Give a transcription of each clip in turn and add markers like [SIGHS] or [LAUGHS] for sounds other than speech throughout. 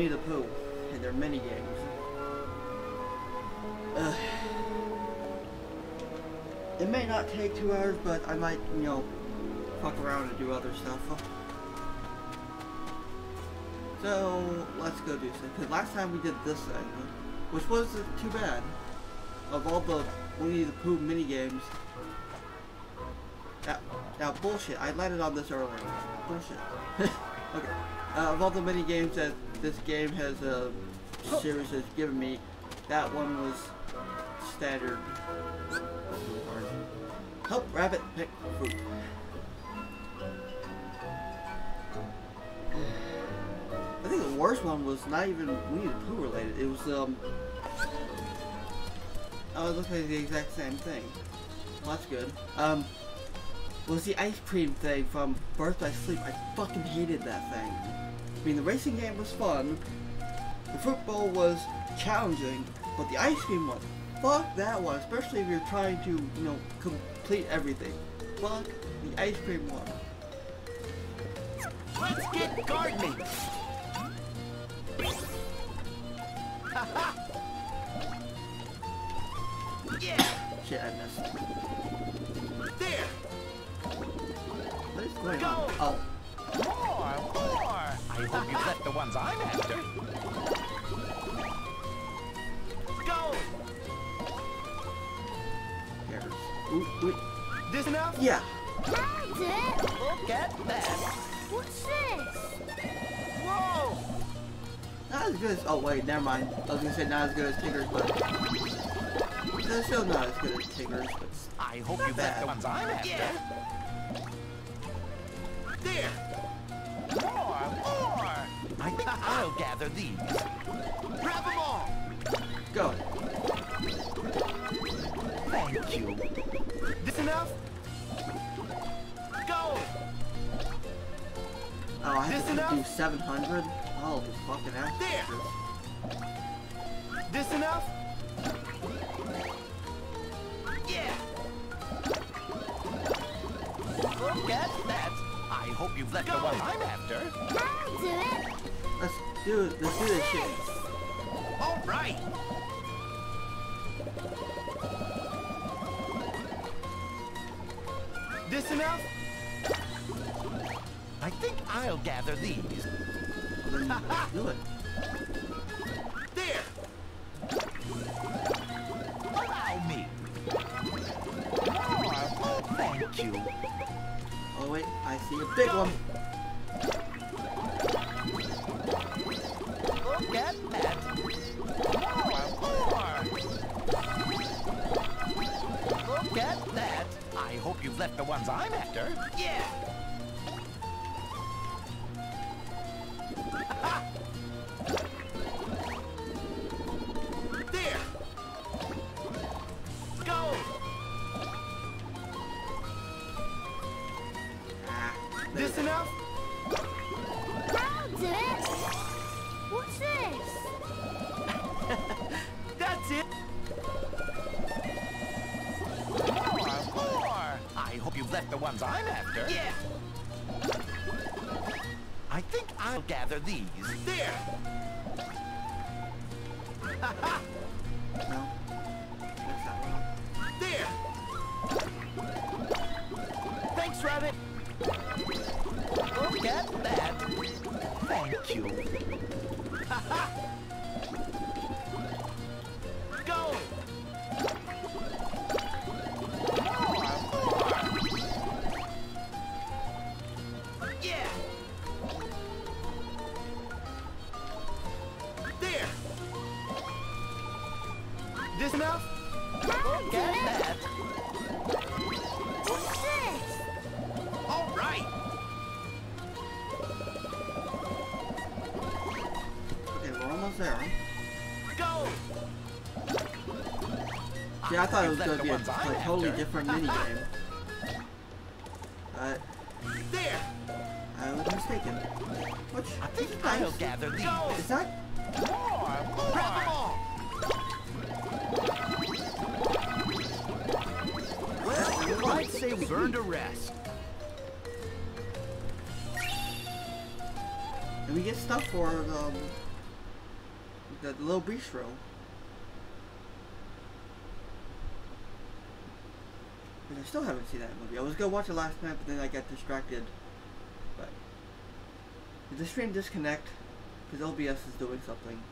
Winnie the Pooh and their mini games. Uh, it may not take two hours, but I might, you know, fuck around and do other stuff. So let's go do something. Cause last time we did this thing, which wasn't too bad. Of all the Winnie the Pooh mini games. Now, now bullshit. I landed on this earlier. Bullshit. [LAUGHS] okay. Uh, of all the mini games that this game has uh, series has given me, that one was standard. Help rabbit pick fruit. I think the worst one was not even Winnie the Pooh related. It was um. Oh, it looks like the exact same thing. Well, that's good. Um, was the ice cream thing from Birth by Sleep. I fucking hated that thing. I mean, the racing game was fun. The football was challenging, but the ice cream one, fuck that one. Especially if you're trying to, you know, complete everything. Fuck the ice cream one. Let's get gardening. [LAUGHS] yeah. Shit, I missed. There. What is going Go. on? Oh, More, more. I hope you got the ones I'm after. Go. cares. Ooh, wait. This enough? Yeah. Found it! Look at that. What's this? Whoa. Not as good as. Oh wait, never mind. I was gonna say not as good as Tigger's, but they're still not as good as Tigger's. But I hope you got the ones I'm after. There. More, more. I think I'll gather these. Grab them all. go. Thank you. This enough? Go. Oh, I This have to do 700. Oh, fucking ass. There. This enough? You've left the one I'm after. I'll do it! Let's do it. Let's do this shit. All right. This enough? I think I'll gather these. Let's do it. Yeah, I thought it was You've gonna be a, totally different mini game. [LAUGHS] But There. I was mistaken. Which I think I'll nice. gather these. Is that? More, more. Grab them all. Well, I'd say we've earned a rest. Did we get stuff for um, the, the little bistro. But I still haven't seen that movie. I was gonna watch it last night, but then I got distracted. But did the stream disconnect? Because OBS is doing something.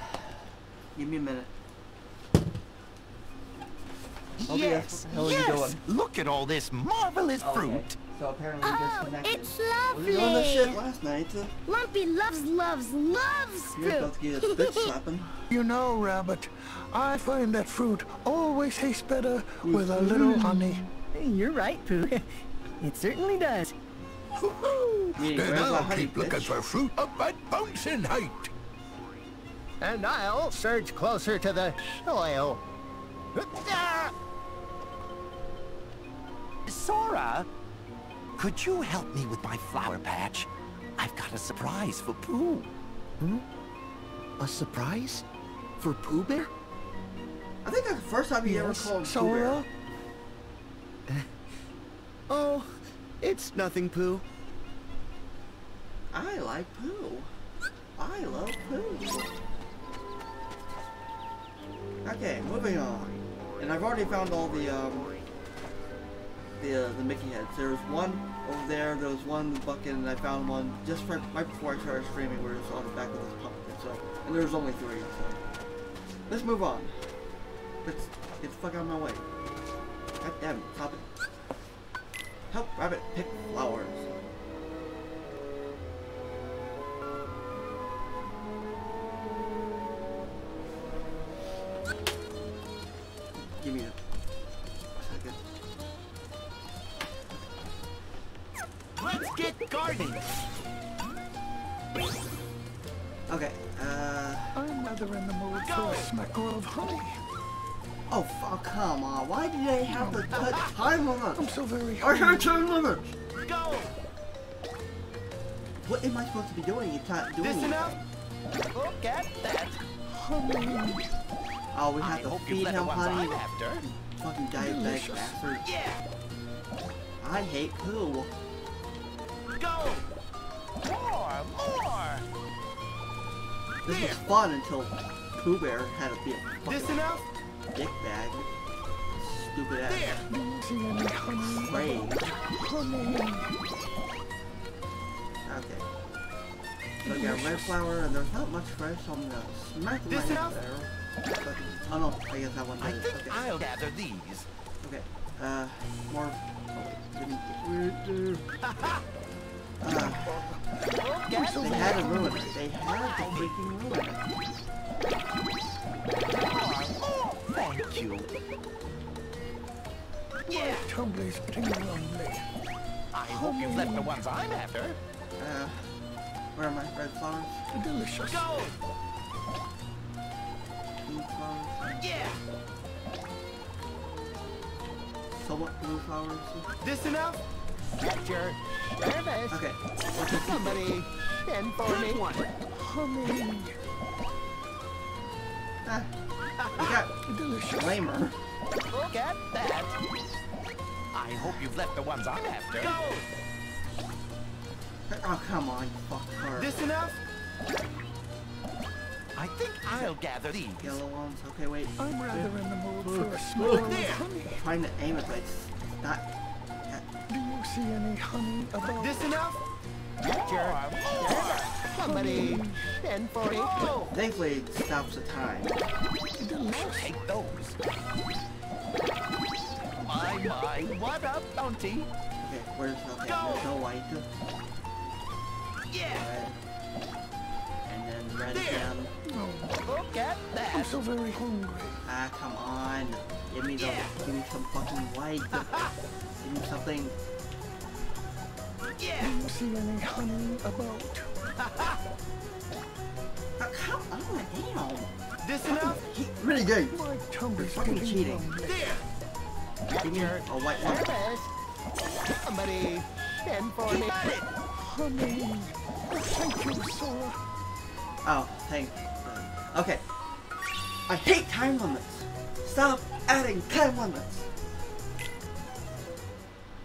[SIGHS] Give me a minute. OBS, what Yes, the hell are you yes. doing? Look at all this marvelous Okay, fruit. So apparently Oh, disconnected. it's We were doing this shit lovely. last night. Uh, Lumpy loves, loves, loves fruit. you're fruit. about to get a bitch [LAUGHS] slapping. You know, Rabbit, I find that fruit always tastes better with a little honey. You're right, Pooh. [LAUGHS] It certainly does. Meaning, Then I'll honey, keep looking bitch? for fruit up at bouncing height. And I'll surge closer to the soil. Sora, could you help me with my flower patch? I've got a surprise for Pooh. A surprise? For Pooh Bear? I think that's the first time you ever Yes, called Pooh Bear. Sora? [LAUGHS] Oh, it's nothing, Pooh. I like Pooh. I love Pooh. Okay, moving on. And I've already found all the um the uh, the Mickey heads. There was one over there. There was one in the bucket, and I found one just right, right before I started streaming, where it's on the back of this pumpkin. So, and there was only three. So, let's move on. Let's get the fuck out of my way. God damn it! Stop it. Help Rabbit pick flowers. Honey. Oh, fuck, come on. Why do they have to cut time I'm so very I hungry. hate time limit! Go! What am I supposed to be doing if not doing This anything? enough? Look at that. Honey. Oh, we I have to feed him honey. After. Fucking diabetic bastard. Yeah, I hate Pooh. go! More, more! This There. was fun until Pooh Bear had to be a This enough? dick bag. Stupid ass. There! Do you see any honey? Rage. Honey. Okay. So I got red flower, and there's not much fresh, so I'm gonna smack my This head enough? there. But- oh no, I guess that one I think Okay. I'll gather these. Okay. Uh, more. Oh wait, didn't. [LAUGHS] Uh, Look at they had to ruin it. They had to freaking ruin it. Thank you. Yeah, Tumblies tingly. I hope you've left the ones I'm after. Uh, where are my red flowers? Delicious. Go! Blue flowers? Yeah! Somewhat blue flowers? This enough? At your service. Okay. Somebody send for me. One. Honey. Ah, we got Delicious. Look at that. I hope you've left the ones I'm after. Go! Oh, come on, you fuck This enough? I think I'll gather these. Yellow ones. Okay, wait. I'm rather in the mood for a smackerel of There. honey. trying to aim it, but it's not. Do you see any honey about? This enough? At. Somebody send for me. Oh! Thankfully, it stops the time. Take those. My, my, what a bounty. Okay, where's okay? Go. There's no white. Yeah! Red. And then red There. again. Oh, Look at that! I'm so very hungry. Ah, come on. Give me the, Yeah. give me some fucking white. [LAUGHS] give me something. Yeah! You see any honey about? Ah, come on, damn. This enough? Really good. My tumble's fucking cheating. There! Give me a white one. Somebody send for me. Honey. Oh, thank you, Sora. Oh, thank you. Okay. I hate time limits. Stop adding time limits.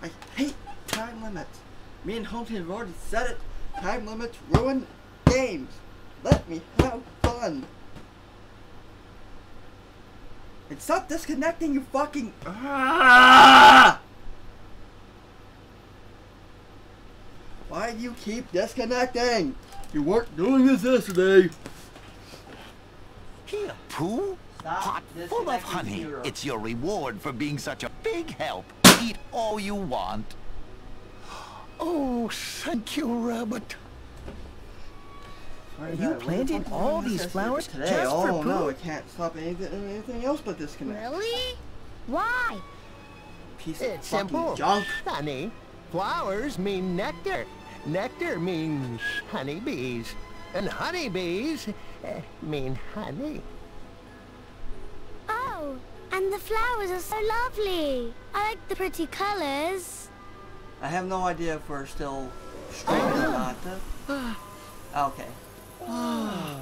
I hate time limits. Me and Hunty have already said it. Time limits ruin games. let me have fun. And stop disconnecting, you fucking. Ah! Why do you keep disconnecting? You weren't doing this yesterday. Here, Pooh. Stop Pot full of honey. zero. It's your reward for being such a big help. Eat all you want. Oh, thank you, Rabbit. Sorry, You Dad, what the planted fuck did I all these flowers today. just oh, for no, Pooh? it can't stop anything, anything else but disconnect. Really? Why? Piece of It's fucking simple. junk. Honey. Flowers mean nectar. Nectar means honeybees. And honeybees eh, mean honey. Oh, and the flowers are so lovely. I like the pretty colors. I have no idea if we're still streaming or not. [SIGHS] Okay. Oh.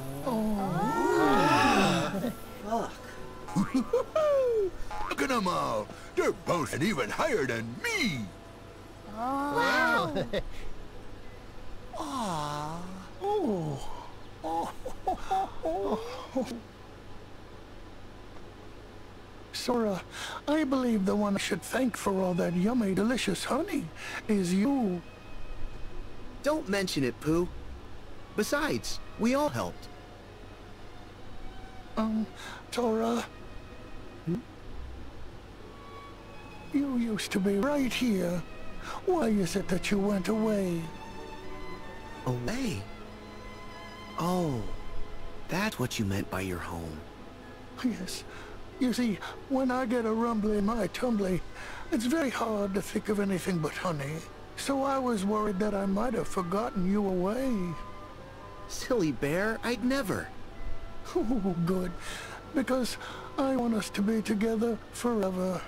Fuck. [LAUGHS] Look at them all. They're boasting even higher than me. Oh, wow. [LAUGHS] Oh. [LAUGHS] Sora, I believe the one I should thank for all that yummy, delicious honey is you. Don't mention it, Pooh. Besides, we all helped. Um, Sora. You used to be right here. Why is it that you went away? Away? Oh, that's what you meant by your home. Yes. You see, when I get a rumbly in my tumbly, it's very hard to think of anything but honey. So I was worried that I might have forgotten you away. Silly bear, I'd never. Oh, good. Because I want us to be together forever.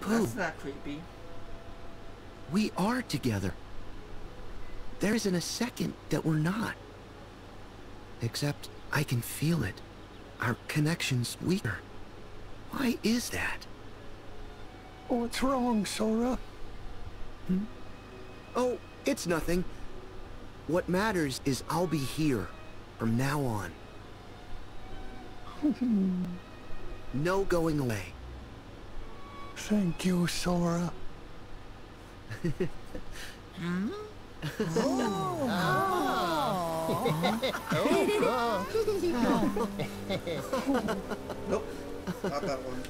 Pooh, That's not creepy. we are together. There isn't a second that we're not. Except I can feel it. Our connection's weaker. Why is that? What's wrong, Sora? Hmm? Oh, it's nothing. What matters is I'll be here from now on. [LAUGHS] no going away. Thank you, Sora. Nope. [LAUGHS] [LAUGHS] Not that one.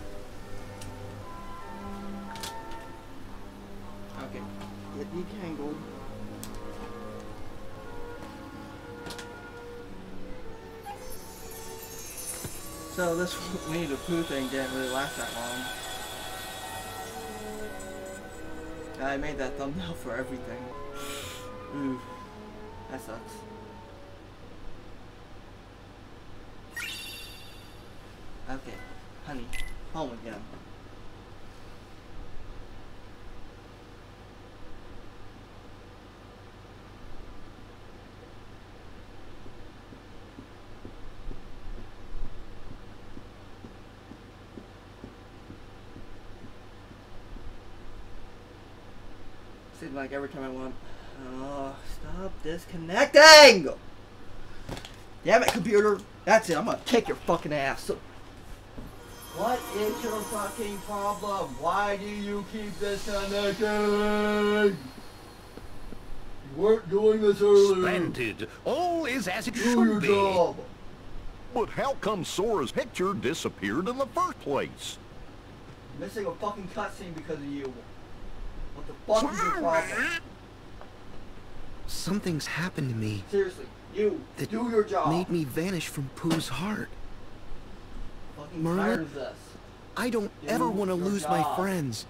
Okay. Get detangled. So this Winnie the Pooh thing didn't really last that long. I made that thumbnail for everything. Ooh, that sucks. Okay, honey, home again. Seems like every time I want. Oh, stop disconnecting! Damn it, computer! That's it, I'm gonna kick your fucking ass. So, what is your fucking problem? Why do you keep disconnecting? You weren't doing this earlier. Splendid. All is as it Do your should be. job. But how come Sora's picture disappeared in the first place? Missing a fucking cutscene because of you. What the fuck is your problem? Something's happened to me Seriously, you that do your job. made me vanish from Pooh's heart. Fucking Merlin? tired. I don't Do ever want to your lose my friends.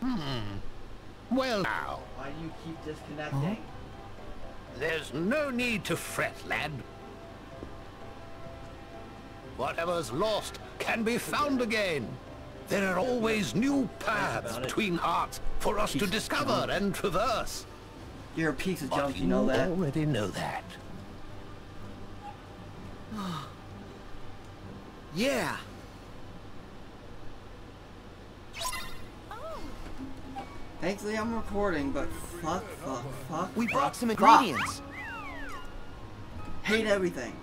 Hmm. Well now, Why do you keep disconnecting? there's no need to fret, lad. Whatever's lost can be found again. There are always new paths between hearts for us to discover and traverse. You're a piece of But junk, you know that. already know that. [SIGHS] [SIGHS] [SIGHS] Yeah, Thankfully I'm recording, but fuck, fuck, fuck. we brought fuck, some fuck. ingredients. Hate everything.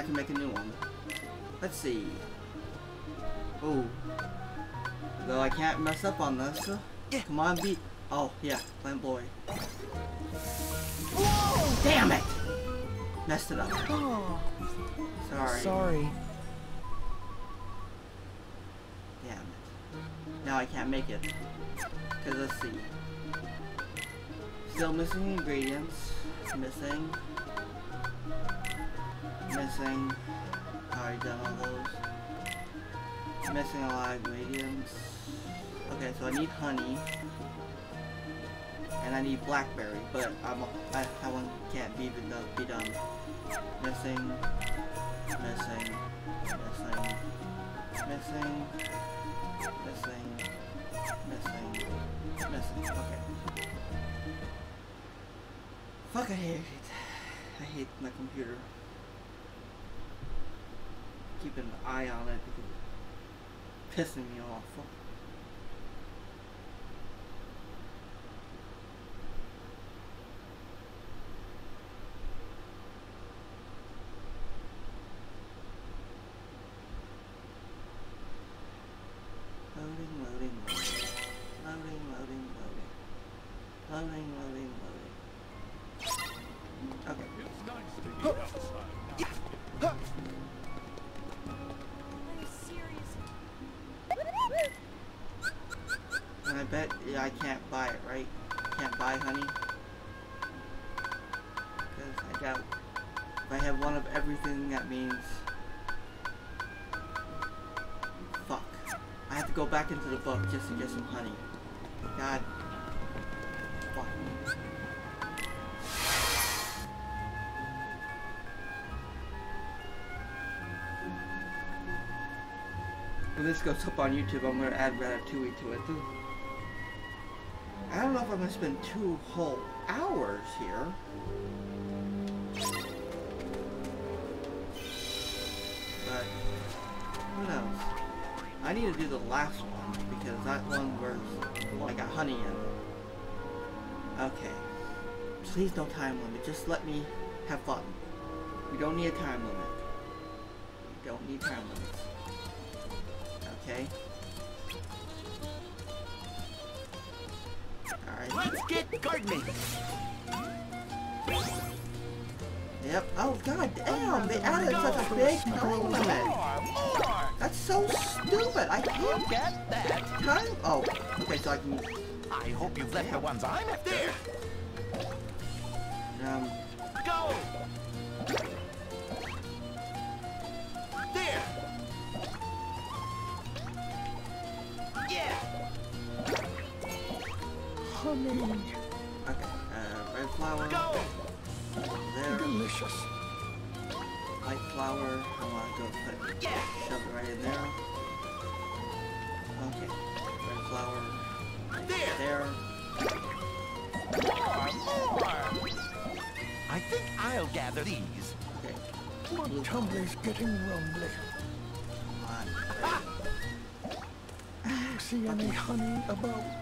I can make a new one. Let's see. Oh. Though I can't mess up on this. Yeah. Come on, beat. Oh, yeah, Plant Boy. Damn it! Messed it up. Oh, Sorry. sorry. Damn it. Now I can't make it. Cause let's see. Still missing ingredients. Missing. Missing. Already done all those. Missing a lot of ingredients. Okay, so I need honey. And I need blackberry, but I'm, I, that one can't be, be done. Be done. Missing. Missing. Missing. Missing. Missing. Missing. Missing. Okay. Fuck, I hate it. I hate my computer. Keeping an eye on it because it's pissing me off. Back into the book just to get some honey. God. Fuck. When this goes up on YouTube, I'm gonna add Ratatouille to it. I don't know if I'm gonna spend two whole hours here. Need to do the last one because that one was I got honey in. Okay. Please no time limit. Just let me have fun. We don't need a time limit. We don't need time limits. Okay. Alright. Let's get gardening. Yep. Oh god damn! They added such a big time limit. That's so stupid. I can't Get that. time. Oh. Okay, so I can. I hope you've left the ones I'm after. There. Um. Go. There. Yeah. Honey, Okay. Uh, red flower. Go. There. delicious. White flower. I want to go put. Yeah. Shove it right in there. Okay. Red flower. There. There. More. More. I think I'll gather these. Okay. My tumbler's getting rumbly. Come on. [LAUGHS] See any honey about?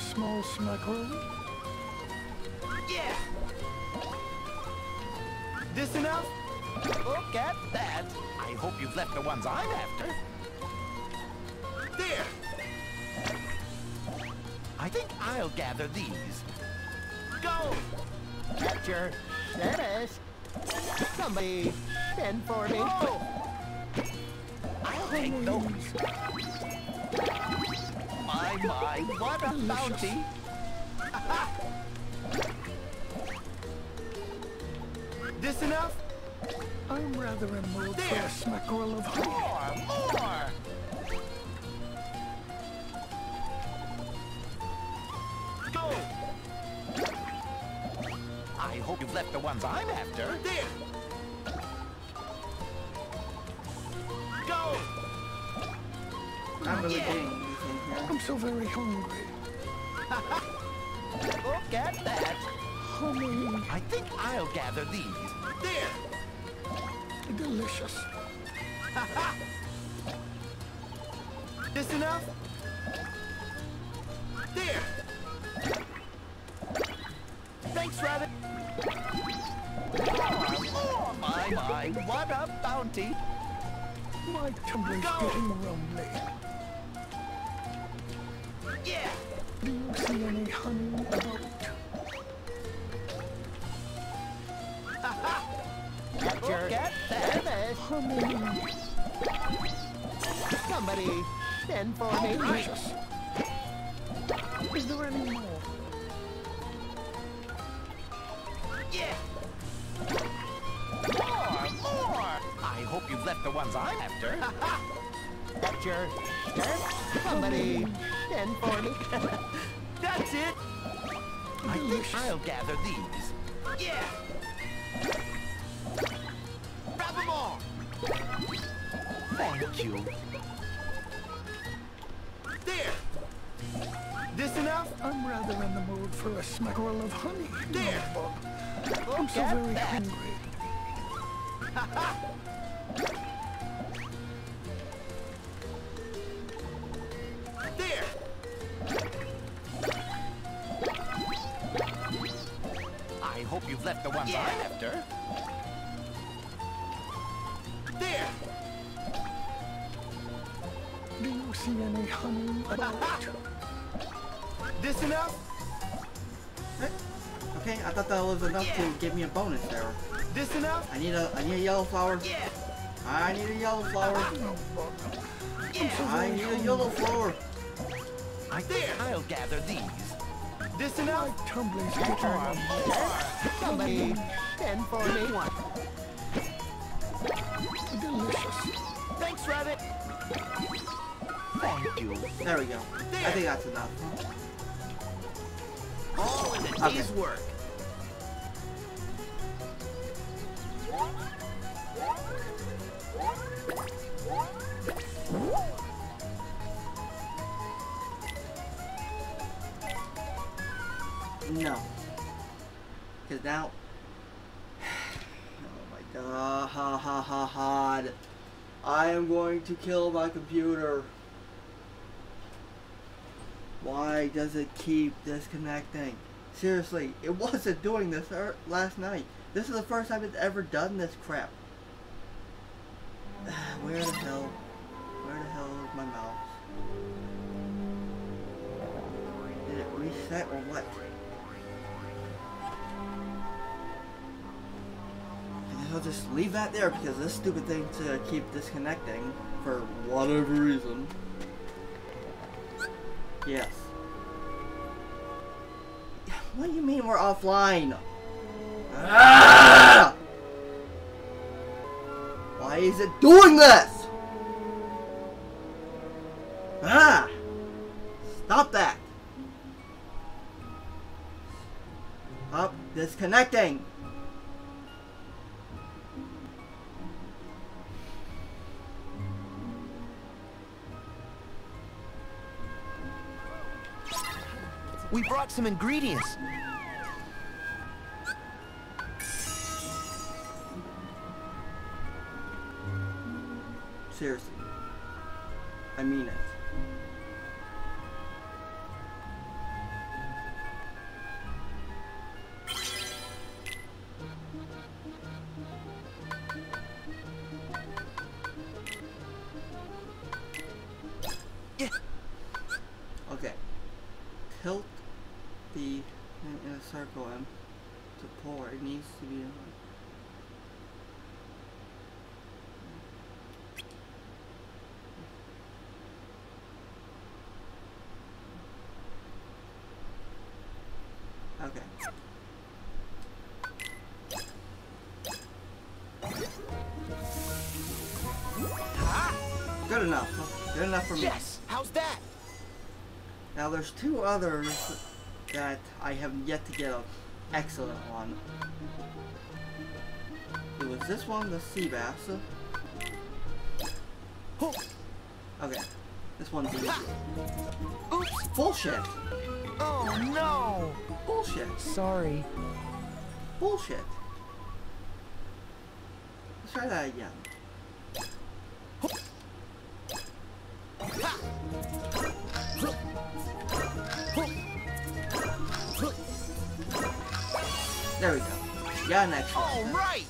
Small smackerel? Yeah. This enough? Look at that. I hope you've left the ones I'm after. There. I think I'll gather these. Go. At your service. Somebody, send for me. Oh. I'll take those. My, my, what a bounty! [LAUGHS] this enough? I'm rather in mood for There. a smackerel of honey. More, more! Go! I hope you've left the ones I'm after. There! Go! Not really Yeah. Getting anything here. I'm so very hungry. [LAUGHS] Look at that! Honey, I think I'll gather these. There! delicious. [LAUGHS] This enough? There! Thanks, Rabbit! More, more! My, my, what a bounty! My tumbler's Go. getting rumbly. Yeah! Do you see any honey about? Look at that! Honey, Somebody, send for me. delicious. Is there any more? Yeah! More, more! I hope you've left the ones I'm after. [LAUGHS] Shirt? Somebody, send for me. [LAUGHS] That's it! I think I'll gather these. Yeah! Grab them all! Thank you. There! This enough? I'm rather in the mood for a smackerel of honey. There. I'm so very that. hungry. Hope you've left the ones I'm after. There! Do you see any honey about? [LAUGHS] This enough? Okay, I thought that was enough to give me a bonus there. This enough? I need a I need a yellow flower. Yeah! I need a yellow flower. Notebook. I need a yellow flower. I think I'll gather these. This My enough? tumbler's getting rumbly. Somebody, send for me. Delicious. Thanks, Rabbit. Thank you. There we go. I think that's enough. All in a Okay. day's work. Now [SIGHS] Oh my god ha ha ha ha I am going to kill my computer. Why does it keep disconnecting? Seriously, it wasn't doing this er- last night. This is the first time it's ever done this crap. [SIGHS] Where the hell? Where the hell is my mouse? Did it reset or what? I'll just leave that there because this stupid thing to keep disconnecting for whatever reason. Yes. What do you mean we're offline? Ah! Why is it doing this? Ah! Stop that! Stop disconnecting! We brought some ingredients. Seriously. I mean it. Now there's two others that I have yet to get an excellent one. It was this one, the sea bass. Okay, this one's easy. [LAUGHS] Oops! Bullshit! Oh no! Bullshit! Sorry. Bullshit! Let's try that again. An extra. All right!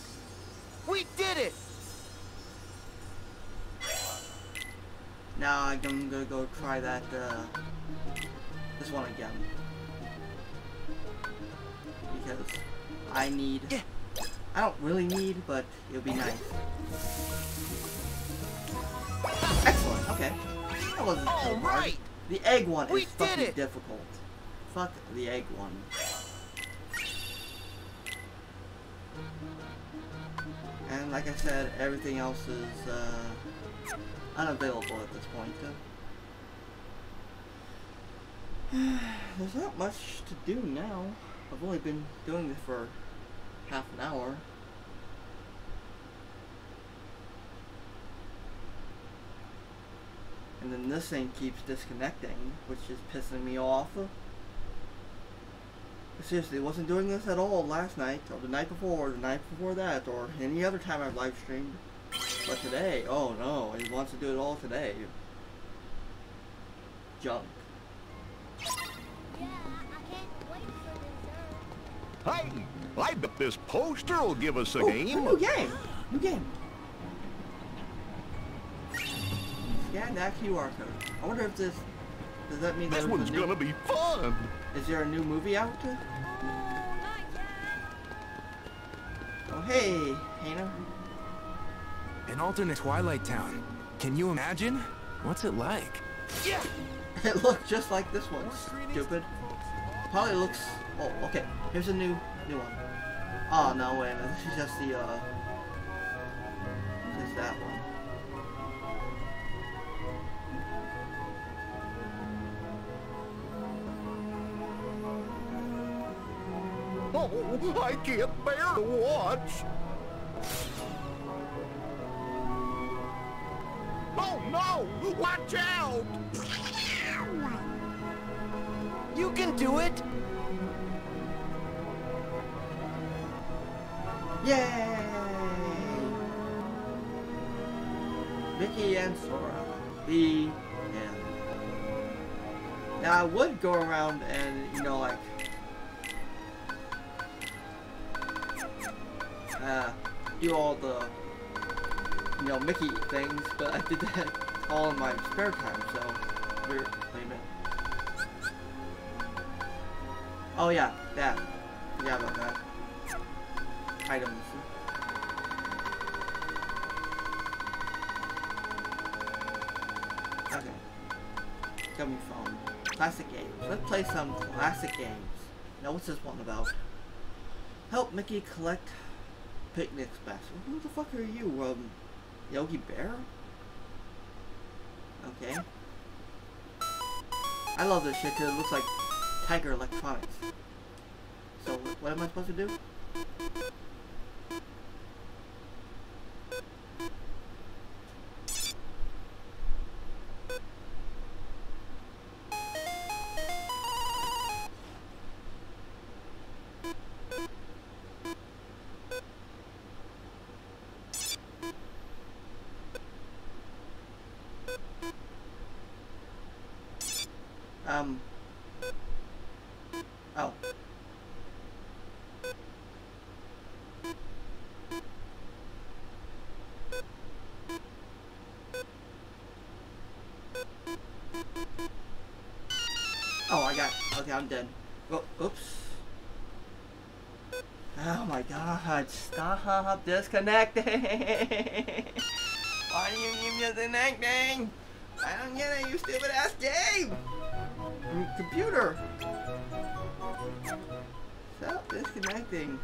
We did it! Now I'm gonna go try that, uh, this one again. Because I need, Yeah. I don't really need, but it'll be nice. Excellent, okay. That wasn't so All hard. right! The egg one We is fucking it! difficult. Fuck the egg one. Like I said, everything else is uh, unavailable at this point. [SIGHS] There's not much to do now. I've only been doing this for half an hour. And then this thing keeps disconnecting, which is pissing me off. Seriously, it wasn't doing this at all last night, or the night before, or the night before that, or any other time I've live streamed. But today, oh no, he wants to do it all today. Junk. Yeah, I can't wait for. Hey, I bet this poster will give us a Oh, game. New game! New game! Scan that QR code. I wonder if this... Does that mean This there's one's gonna be fun. Is there a new movie out? Oh hey, Hannah. An alternate Twilight Town. Can you imagine? What's it like? Yeah! [LAUGHS] It looks just like this one, stupid. Probably looks... Oh, okay. Here's a new new one. Oh, no, wait a minute. This is just the, uh... Just that one. Oh, I can't bear to watch. Oh no! Watch out! You can do it! Yay! Mickey and Sora. The end. Now I would go around and, you know, like... Uh, do all the, you know, Mickey things, but I did that all in my spare time, so... Wait a minute. Oh yeah, that. Forgot about that items. Okay. Gummy phone. Classic games. Let's play some classic games. Now what's this one about? Help Mickey collect picnic baskets. Who the fuck are you? Um, Yogi Bear? Okay. I love this shit because it looks like Tiger Electronics. So what am I supposed to do? Okay, I'm dead. Oh, oops. Oh my god, stop disconnecting! [LAUGHS] Why do you keep disconnecting? I don't get it, you stupid ass game! Mm, computer! Computer! disconnecting.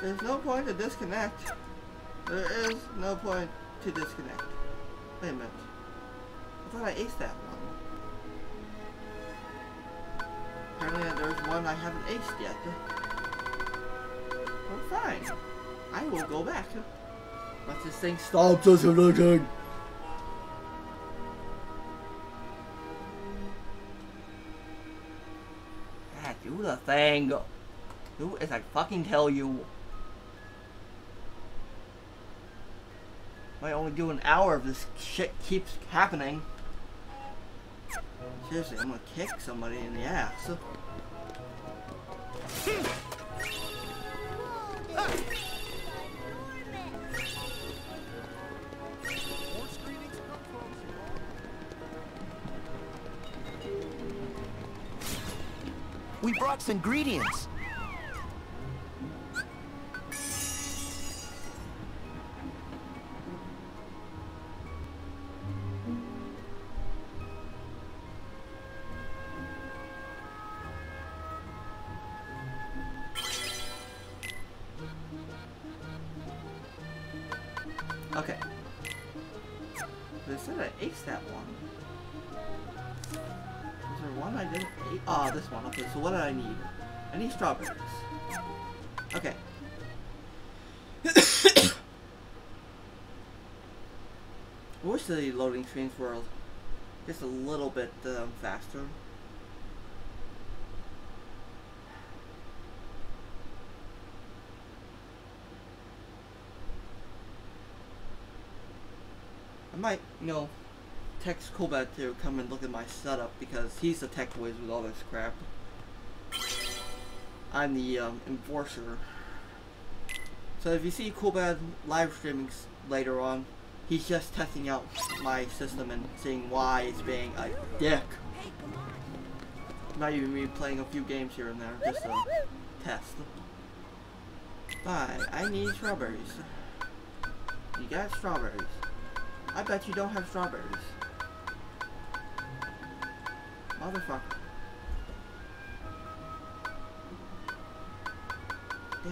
There's no point to disconnect. There is no point to disconnect. Wait a minute. I thought I aced that Apparently there's one I haven't aced yet. Well, fine. I will go back. But this thing stop disconnecting. Yeah, do the thing. Do as I fucking tell you. I only do an hour if this shit keeps happening. Seriously, I'm gonna kick somebody in the ass. We brought some ingredients. Screens were just a little bit um, faster. I might, you know, text CoolBad to come and look at my setup because he's the tech whiz with all this crap. I'm the um, enforcer. So if you see CoolBad live streaming later on, he's just testing out my system and seeing why it's being a dick. Not even me playing a few games here and there, just a test. Bye. I need strawberries. You got strawberries. I bet you don't have strawberries. Motherfucker.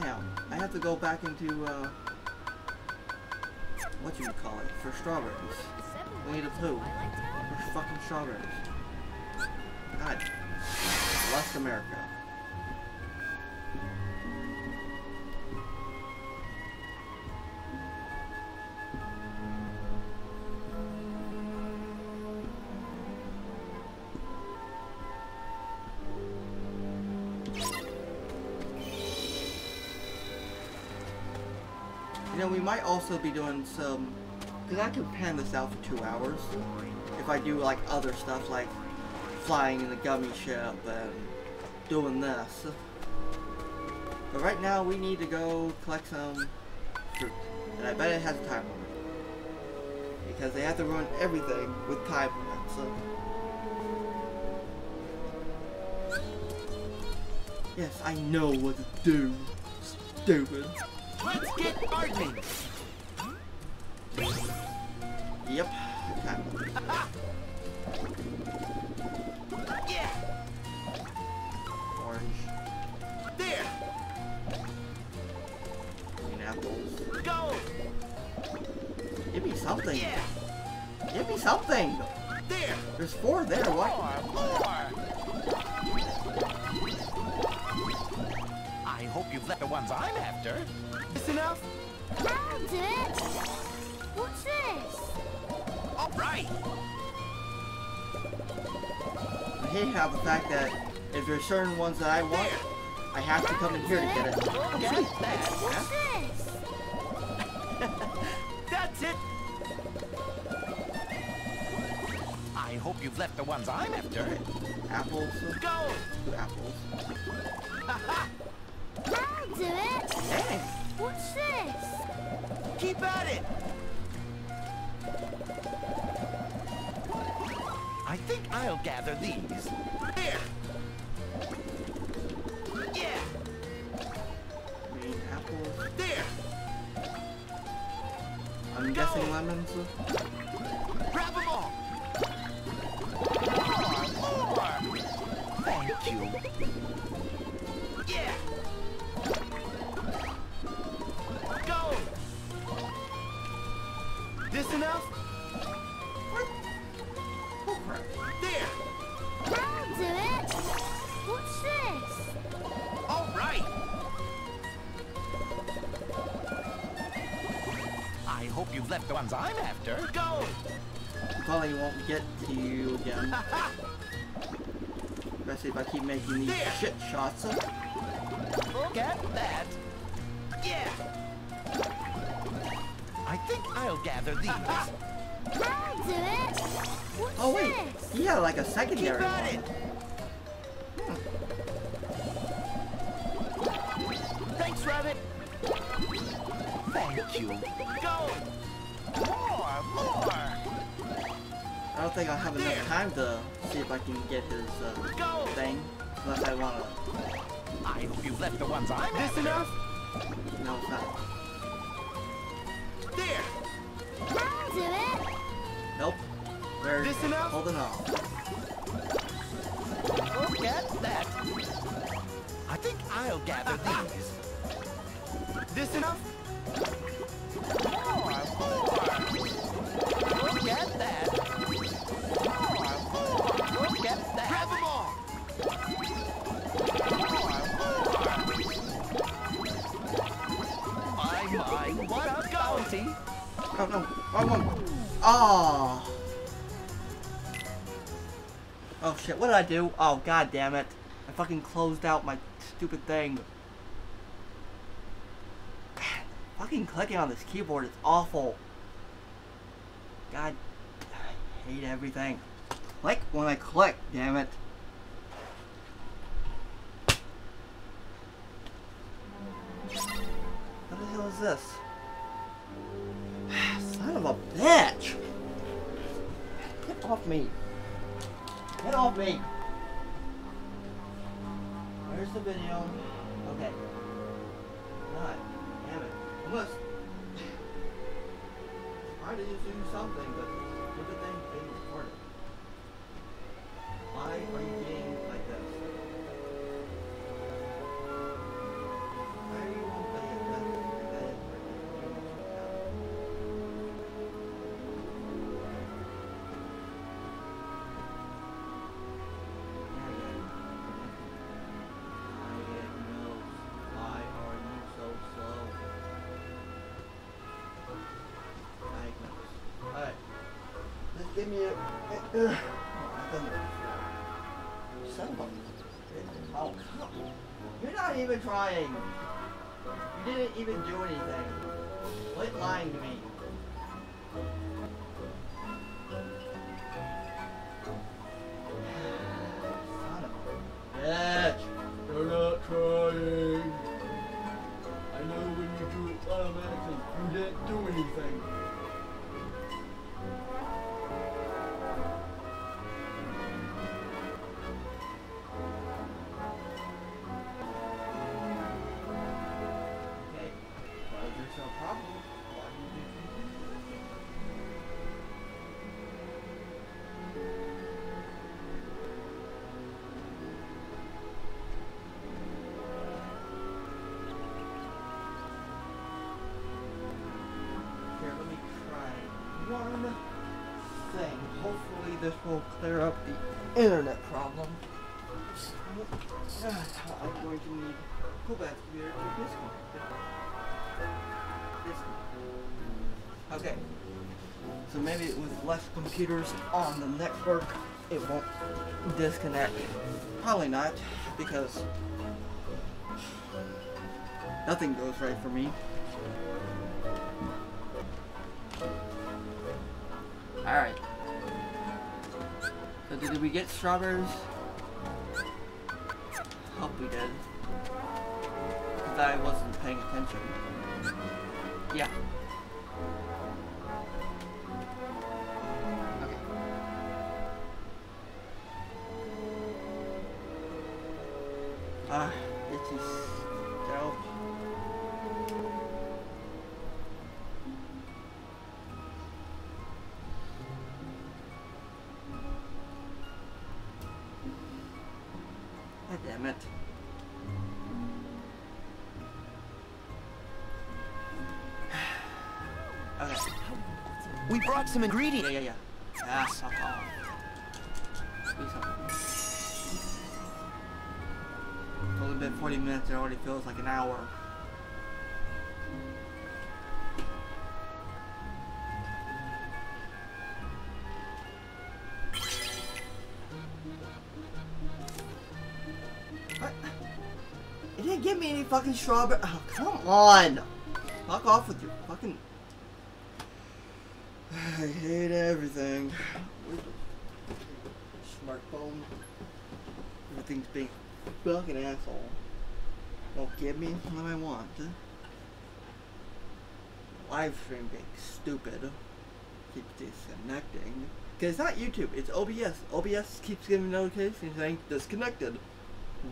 Damn, I have to go back into, uh, what do you call it, for strawberries. We need a two. For fucking strawberries. God. Bless America. Might also be doing some, because I can pan this out for two hours. If I do like other stuff like flying in the Gummi ship and doing this. But right now we need to go collect some fruit. And I bet it has a time limit. Because they have to run everything with time limits. So. Yes, I know what to do. Stupid. Let's get gardening. Something. Give me something. There. There's four there. What? More. More. I hope you've let the ones I'm after. This enough? Found it! What's this? All right. I hate how the fact that if there's certain ones that I want, I have to come in here to get it. Okay. That. What's this? [LAUGHS] That's it. I hope you've left the ones I'm after. Apples. Go. Two apples. [LAUGHS] I'll do it! Dang. What's this? Keep at it. I think I'll gather these. Here. Yeah. Green apples. There. I'm guessing lemons. Yeah. He had like a Keep secondary at one. it! Thanks, Rabbit! Thank you. Go! More, more! I don't think I'll have There. enough time to see if I can get his uh, thing. Unless I wanna. I hope you've left the ones I'm This enough? Do? Oh god damn it. I fucking closed out my stupid thing. fucking clicking on this keyboard is awful. God, I hate everything. Click when I click, damn it. What the hell is this? [SIGHS] Son of a bitch! Get off me! Get off me! Where's the video? Okay. God damn it. Must try to do something, but look at thing being recorded. Why are you being give me a. Uh, Son of a. Oh, come. You're not even trying. You didn't even do anything. Quit lying to me. Computers on the network, it won't disconnect. Probably not, because nothing goes right for me. Alright. So did we get strawberries? Some ingredients. Yeah, yeah, yeah. Ah, fuck off. Please help me. Only been 40 minutes, it already feels like an hour. What? It didn't give me any fucking strawberry. Oh, come on! Fuck off with your fucking. I hate everything. Smartphone. Everything's being fucking asshole. Won't give me what I want. Live stream being stupid. Keeps disconnecting. Cause it's not YouTube, it's OBS. OBS keeps giving notifications saying disconnected.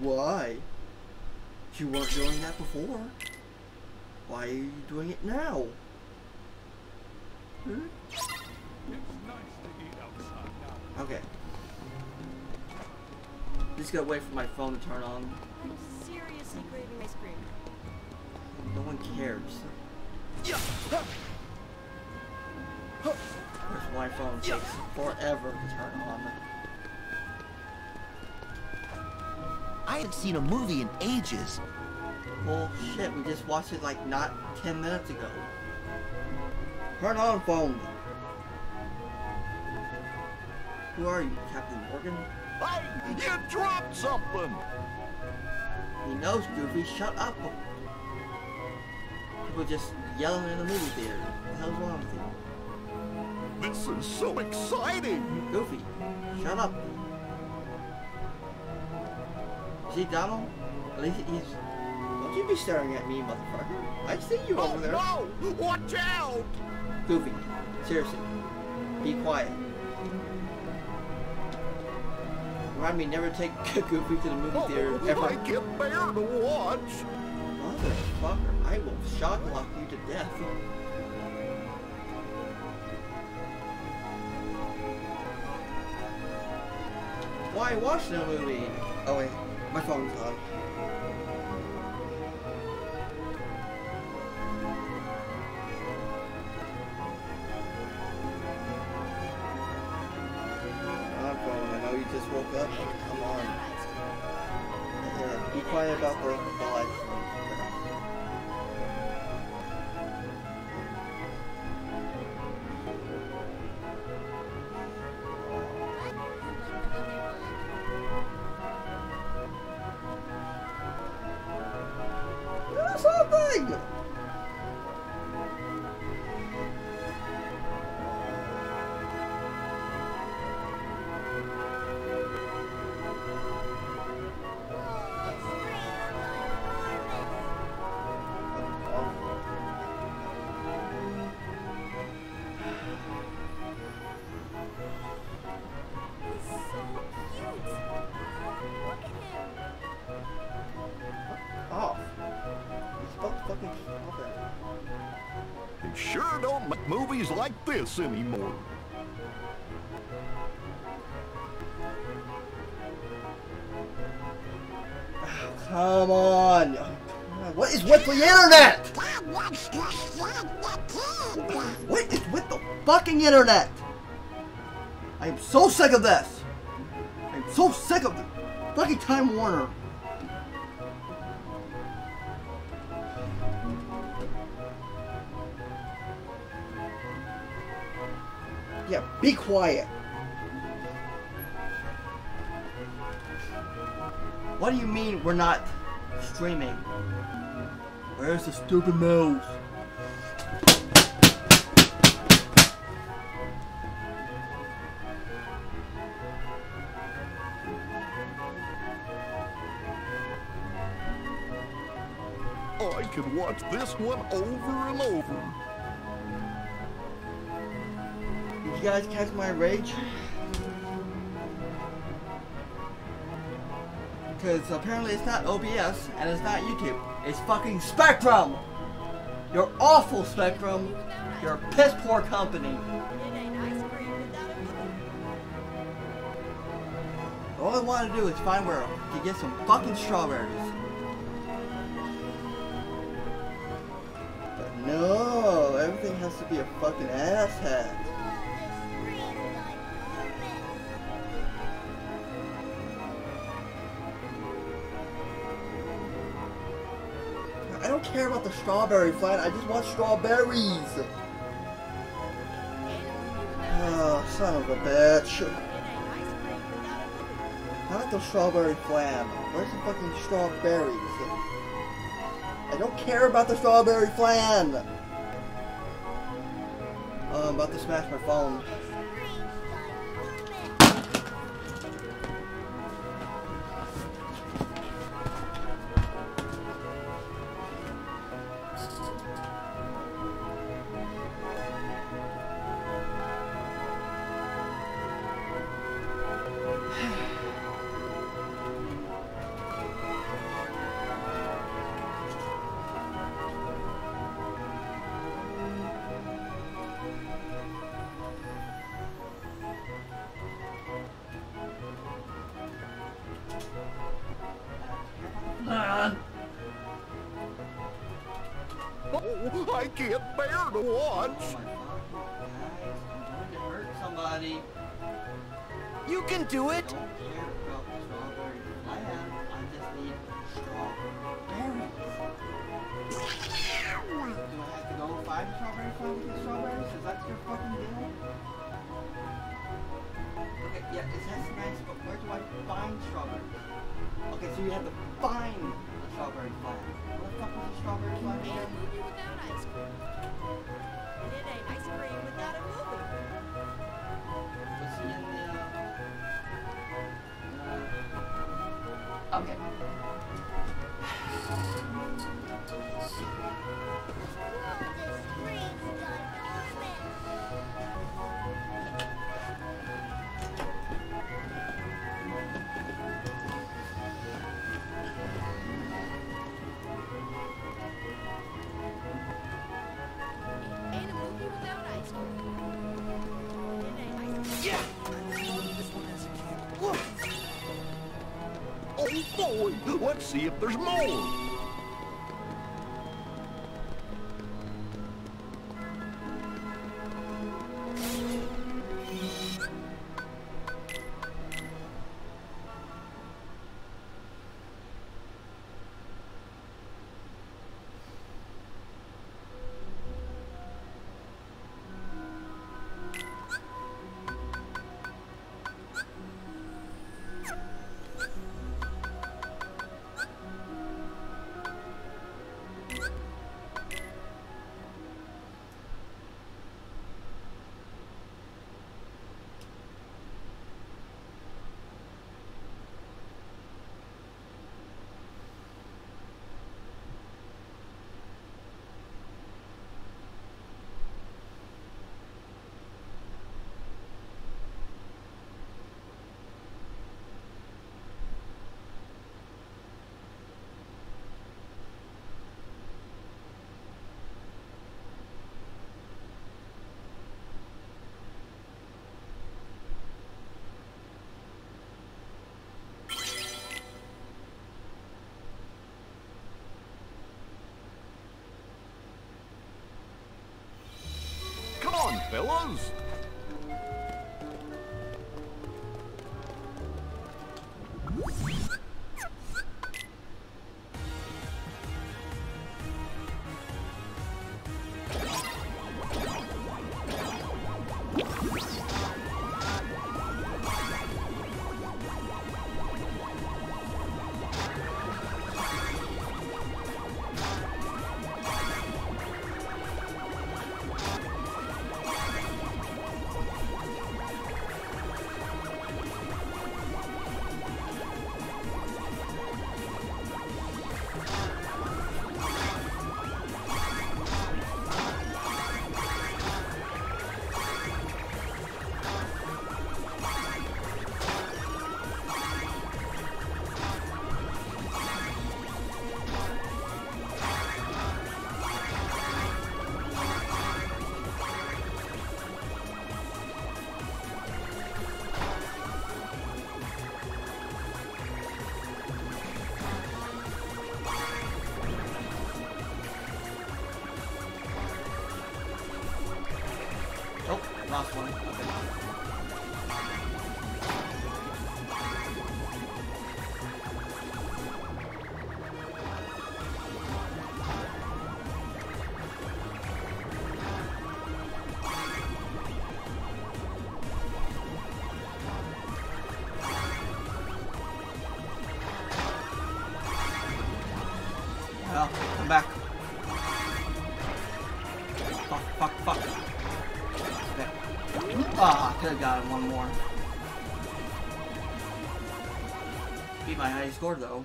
Why? You weren't doing that before. Why are you doing it now? Hmm? Just gotta wait for my phone to turn on. I'm Seriously craving ice cream. No one cares. Where's my phone takes forever to turn on. I haven't seen a movie in ages. Well, shit, we just watched it like not 10 minutes ago. Turn on phone. Who are you, Captain Morgan? Hey, you dropped something! He knows, Goofy. Shut up. People just yelling in the movie theater. What the hell's wrong with you? This is so exciting! Goofy, shut up. See Donald? At least he's. Don't you be staring at me, motherfucker. I see you Oh over there. Oh, no! Watch out! Goofy, seriously, be quiet. Remind me never take [LAUGHS] Goofy to the movie oh, theater Oh, ever. I can't bear to watch! Motherfucker, I will shock lock you to death. Why watch the movie? Oh wait, my phone's on. Like this anymore. Come on! What is with the internet? What is with the fucking internet? I am so sick of this! I am so sick of the fucking Time Warner. Quiet. What do you mean we're not streaming? Where's the stupid mouse? I could watch this one over and over. You guys catch my rage? Because apparently it's not OBS and it's not YouTube. It's fucking Spectrum! You're awful, Spectrum! You're a piss poor company. All I want to do is find where I can get some fucking strawberries. But no, everything has to be a fucking asshat. a strawberry flat. I just want strawberries. Oh, son of a bitch. Not the strawberry flan. Where's the fucking strawberries? I don't care about the strawberry flan! Oh, I'm about to smash my phone. see if there's more. fellows. My high score though.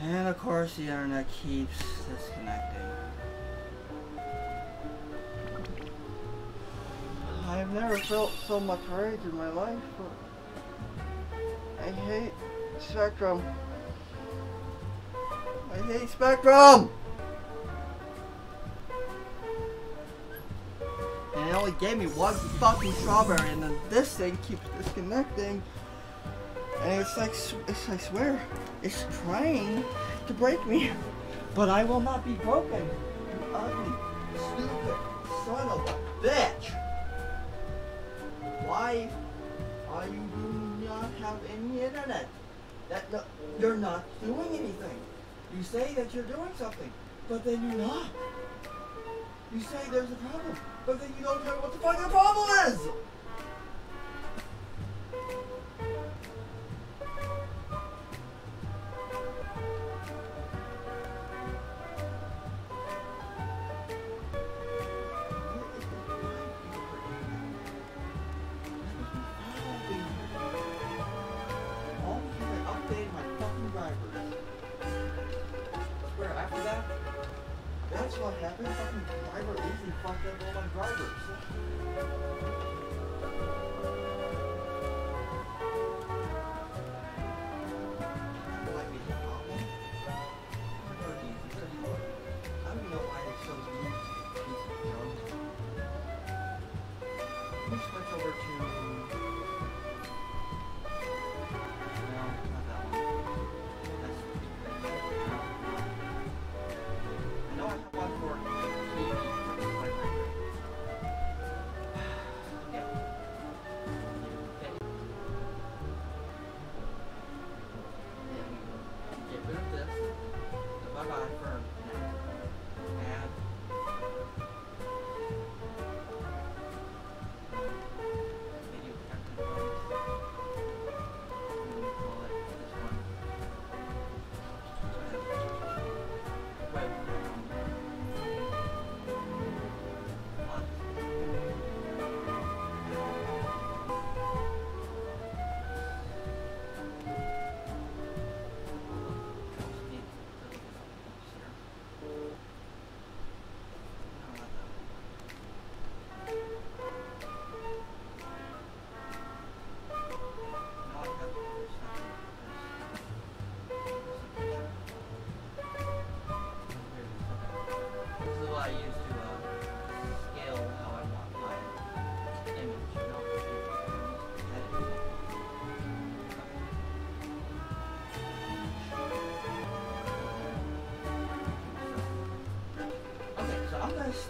And of course the internet keeps disconnecting. I've never felt so much rage in my life, I hate Spectrum. I hate Spectrum! And it only gave me one fucking strawberry, and then this thing keeps disconnecting. And it's like, it's, I swear, it's trying to break me. But I will not be broken. You ugly, stupid son of a bitch. Why are you do not have any internet? That no, you're not doing anything. You say that you're doing something, but then you're not. You say there's a problem, but then you don't me what the fuck the problem is.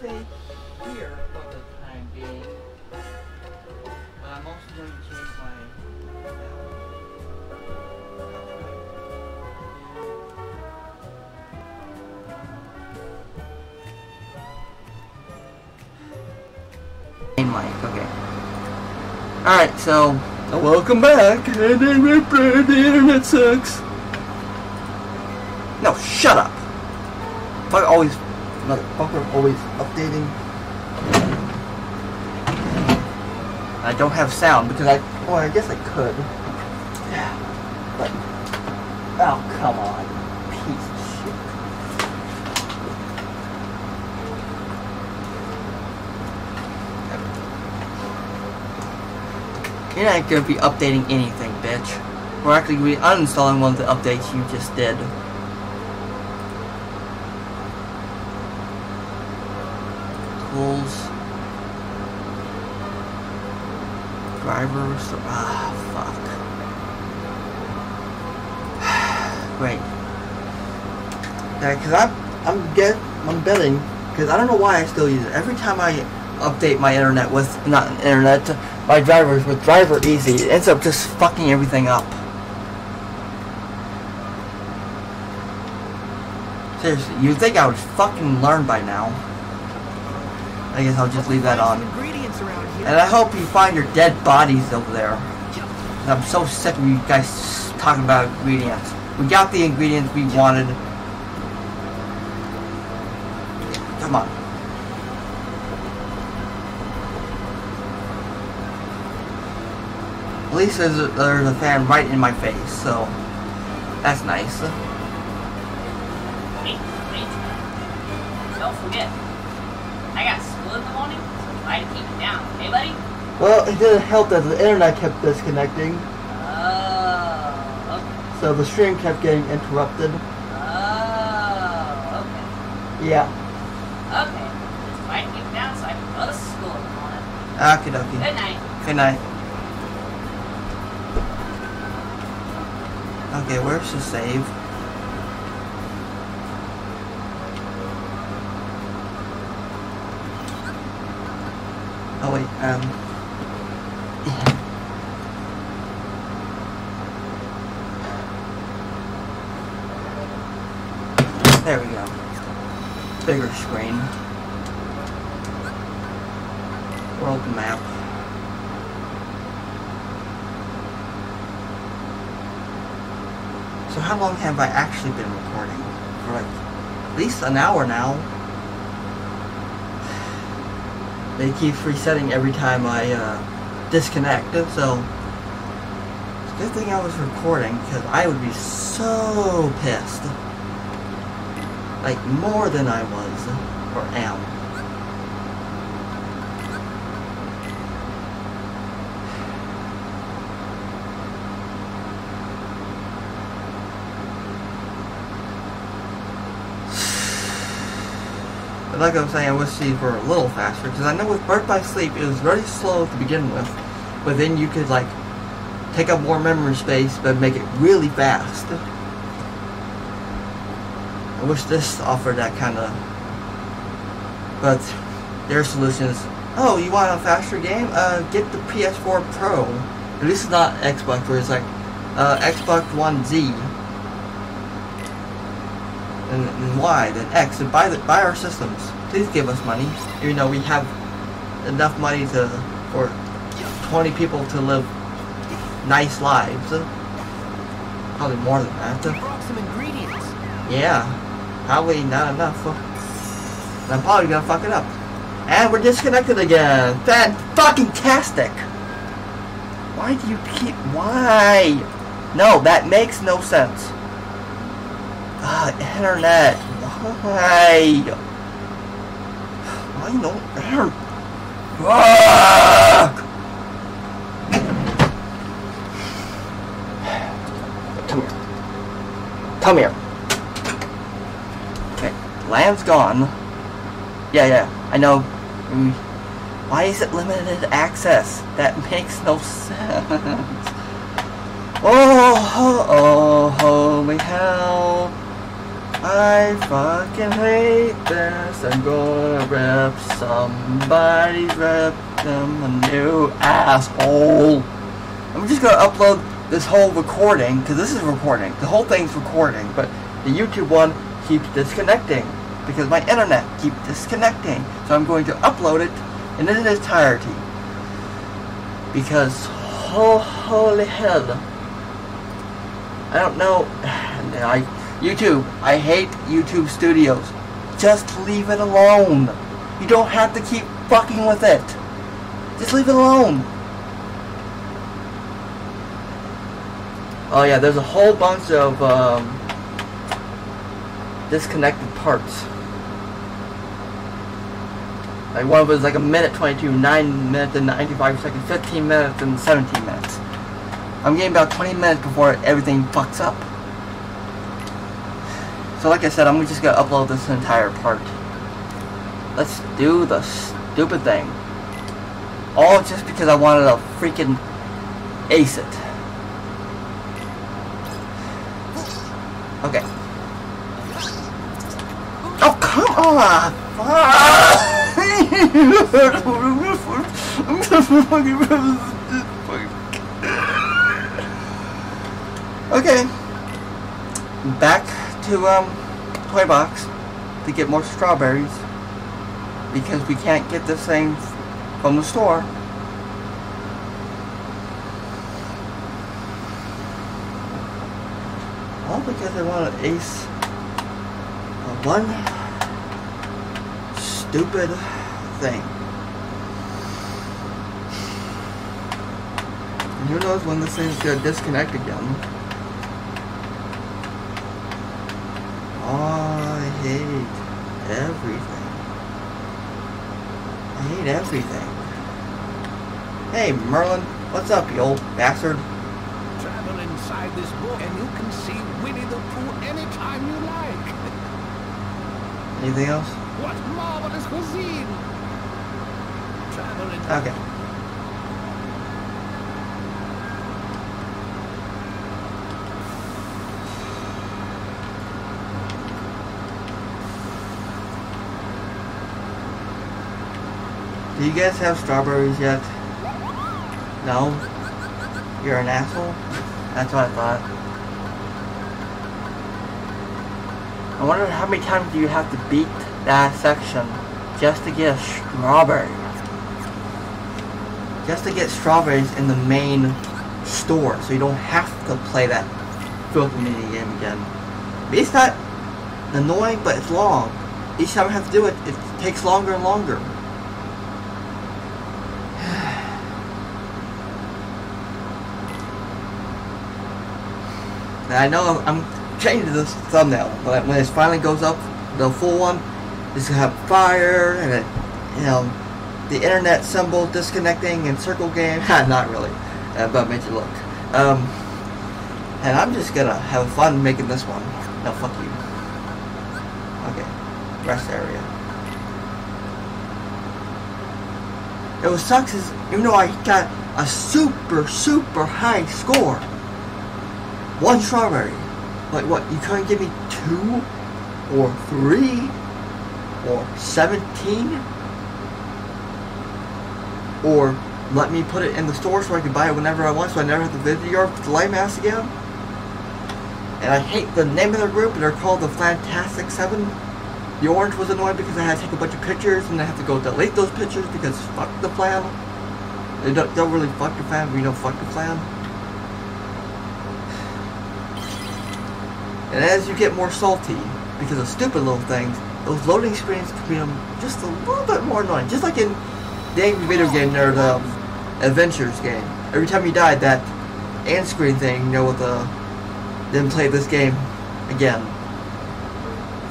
Stay here for the time being, but I'm also going to change my. Main mic, okay. Alright, so oh, welcome back. And then we play the internet sucks. No, shut up. Fuck always motherfucker always updating. I don't have sound because I well I guess I could. Yeah. But oh come on. Piece of shit. You're not gonna be updating anything, bitch. We're actually uninstalling one of the updates you just did. Drivers. Ah, fuck. [SIGHS] Great. Yeah, cause I'm, I'm get, I'm betting, cause I don't know why I still use it. Every time I update my internet with, not internet, my drivers with Driver Easy, it ends up just fucking everything up. Seriously, you'd think I would fucking learn by now. I guess I'll just leave that on around here. And I hope you find your dead bodies over there. I'm so sick of you guys talking about ingredients. We got the ingredients we wanted. Come on. At least there's a, there's a fan right in my face, so that's nice. Wait, wait. Don't forget, try to keep it down, okay, buddy? Well, it didn't help that the internet kept disconnecting, Oh, okay. so the stream kept getting interrupted. Oh, okay. Yeah. Okay. Just try to keep it down so I can go to school morning. Okie dokie. Good night. Good night. Okay, where's the save? Oh wait, um. yeah. There we go. Bigger screen. World map. So how long have I actually been recording? For like at least an hour now. They keep resetting every time I uh, disconnect, so it's a good thing I was recording because I would be so pissed. Like more than I was or am. But like I was saying, I wish these were a little faster because I know with Birth by Sleep it was very slow to begin with, but then you could like take up more memory space but make it really fast. I wish this offered that kind of, but their solution is, oh, you want a faster game? Uh, get the PS4 Pro. At least it's not Xbox where it's like uh, Xbox One Z and, and Y, then X, and buy the buy our systems. Please give us money, even though we have enough money to for 20 people to live nice lives. Probably more than that. Some ingredients. Yeah, probably not enough. And I'm probably gonna fuck it up. And we're disconnected again. Fan fucking tastic. Why do you keep? Why? No, that makes no sense. Internet. Why? Why no internet? Fuck! Come here. Come here. Okay, land's gone. Yeah, yeah, I know. Mm, Why is it limited access? That makes no sense. [LAUGHS] Oh, oh, oh, holy hell. I fucking hate this. I'm gonna rip somebody's rip them a new asshole. I'm just gonna upload this whole recording, because this is recording. The whole thing's recording, but the YouTube one keeps disconnecting because my internet keeps disconnecting. So I'm going to upload it in its entirety. Because, oh, holy hell. I don't know. [SIGHS] I YouTube. I hate YouTube Studios. Just leave it alone. You don't have to keep fucking with it. Just leave it alone. Oh yeah, there's a whole bunch of um, disconnected parts. Like one was like a minute 22, 9 minutes and 95 seconds, 15 minutes and 17 minutes. I'm getting about 20 minutes before everything fucks up. So like I said, I'm just gonna upload this entire part. Let's do the stupid thing. All just because I wanted to freaking ace it. Okay. Oh, come on! [LAUGHS] okay. Back to, um, Toy Box to get more strawberries. Because we can't get this thing from the store. All because I want to ace uh, one stupid thing. And who knows when this thing's gonna disconnect again. I hate everything. I hate everything. Hey, Merlin, what's up, you old bastard? Travel inside this book and you can see Winnie the Pooh anytime you like. Anything else? What marvelous cuisine! Travel in... Okay. Do you guys have strawberries yet? No? You're an asshole? That's what I thought. I wonder how many times do you have to beat that section just to get a strawberry? Just to get strawberries in the main store, so you don't have to play that filthy mini game again. It's not annoying, but it's long. Each time I have to do it, it takes longer and longer. I know I'm changing this thumbnail, but when it finally goes up, the full one, it's gonna have fire and it, you know, the internet symbol disconnecting and circle game. [LAUGHS] Not really, uh, but make it look. Um, and I'm just gonna have fun making this one. No, fuck you. Okay, rest area. It was sucks is even though I got a super super high score, one strawberry. Like what? You couldn't give me two, or three, or seventeen, or let me put it in the store so I can buy it whenever I want, so I never have to visit your delay mass again. And I hate the name of their group. They're called the Flantastic Seven. The orange was annoying because I had to take a bunch of pictures and I have to go delete those pictures because fuck the plan. They don't, don't really fuck the plan, you know fuck the plan. And as you get more salty, because of stupid little things, those loading screens can become just a little bit more annoying. Just like in the Angry Video Game the um, Adventures game. Every time you died, that end screen thing, you know, with the then play this game again.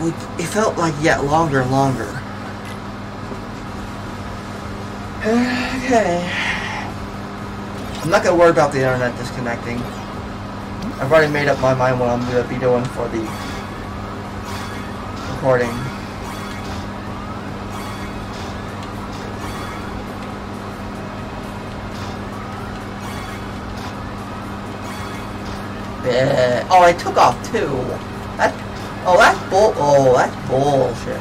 It, it felt like yet longer and longer. [SIGHS] Okay. I'm not gonna worry about the internet disconnecting. I've already made up my mind what I'm gonna be doing for the recording. Yeah. Oh, I took off two. That. Oh, that's bull. Oh, that's bullshit.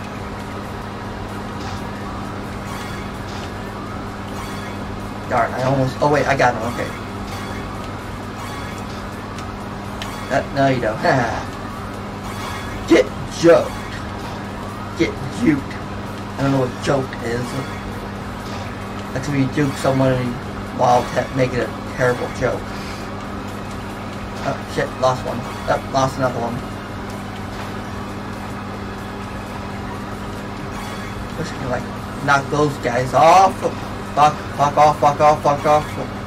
Darn, I almost. Oh wait, I got him. Okay. No, you don't. Get joked. Get juked. I don't know what joke is. That's when you juke someone while making a terrible joke. Oh shit, lost one. Oh, lost another one. Could like knock those guys off. Fuck, fuck off, fuck off, fuck off.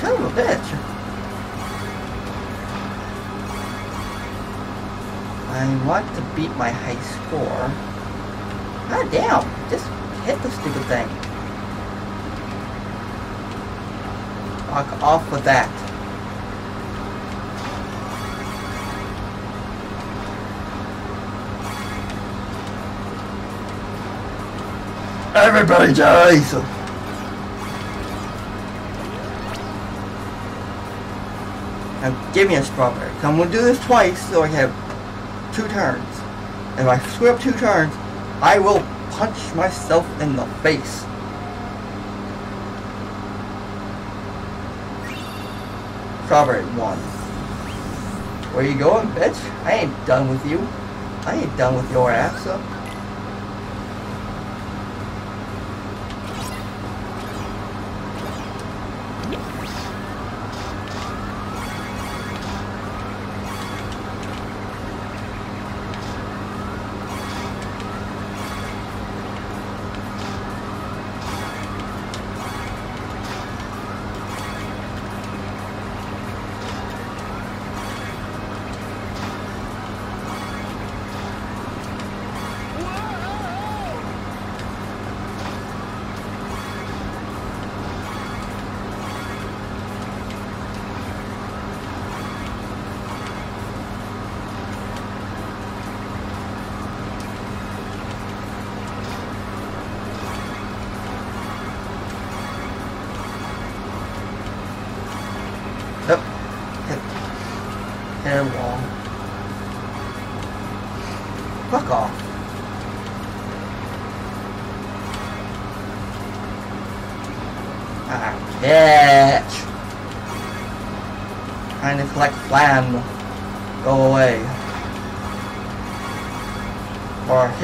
Son of a bitch. I want to beat my high score. God damn, just hit the stupid thing. Fuck off with that. Everybody dies! Now give me a strawberry. So I'm gonna do this twice so I have two turns. If I screw up two turns, I will punch myself in the face. Strawberry one. Where you going, bitch? I ain't done with you. I ain't done with your ass up.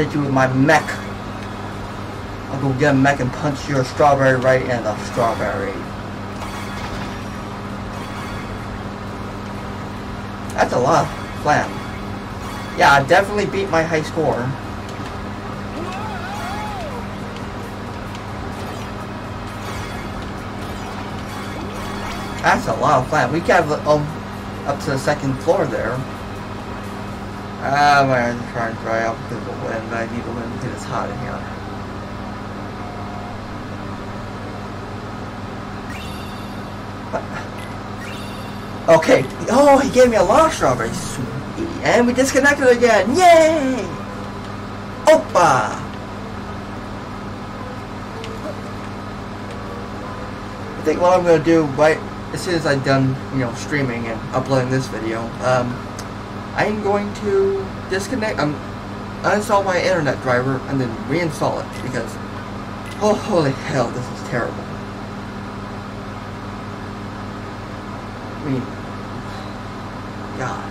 Hit you with my mech. I'll go get a mech and punch your strawberry right in the strawberry. That's a lot of flan. Yeah, I definitely beat my high score. That's a lot of flat. We got up to the second floor there. Ah, my eyes are trying to dry out because of the wind. but I need the wind because it's hot in here. Okay. Oh, he gave me a lot of strawberries. And we disconnected again. Yay! Opa! I think what I'm gonna do right as soon as I'm done, you know, streaming and uploading this video, um, I'm going to disconnect, um, uninstall my internet driver and then reinstall it because, oh, holy hell, this is terrible. I mean, God.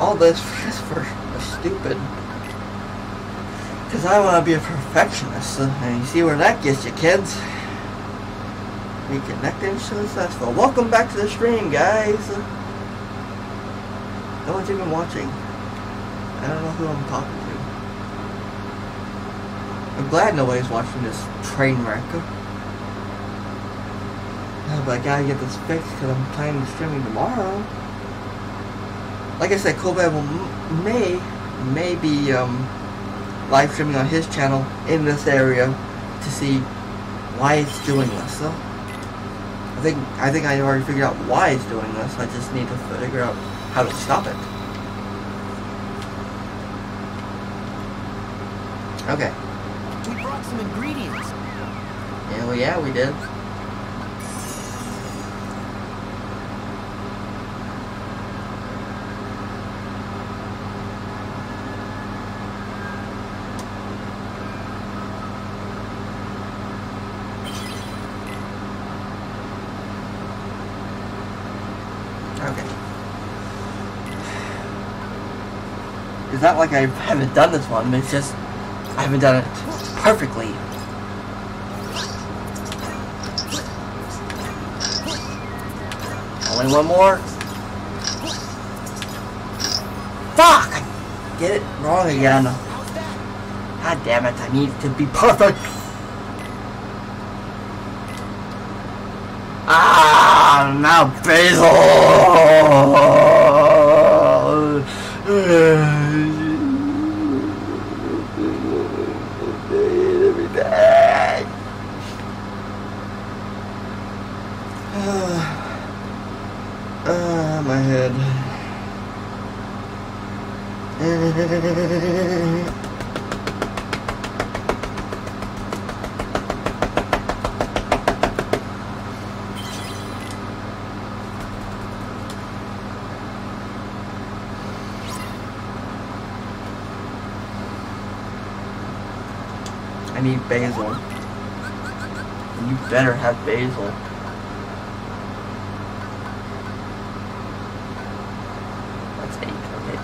All this [LAUGHS] for a stupid because I want to be a perfectionist, and you see where that gets you, kids. Reconnecting successful. Welcome back to the stream, guys. No one's even watching. I don't know who I'm talking to. I'm glad nobody's watching this train wreck. But I gotta get this fixed because I'm planning to streaming tomorrow. Like I said, Kobe will may, may be, um, live streaming on his channel in this area to see why it's doing this. So I think I think I already figured out why it's doing this. I just need to figure out how to stop it. Okay. We brought some ingredients. Yeah, well, yeah, we did. It's not like I haven't done this one, it's just I haven't done it perfectly. Only one more. Fuck! I get it wrong again. God damn it, I need to be perfect. Ah, now basil. Ah, my head. I need basil. You better have basil. That's eight, okay.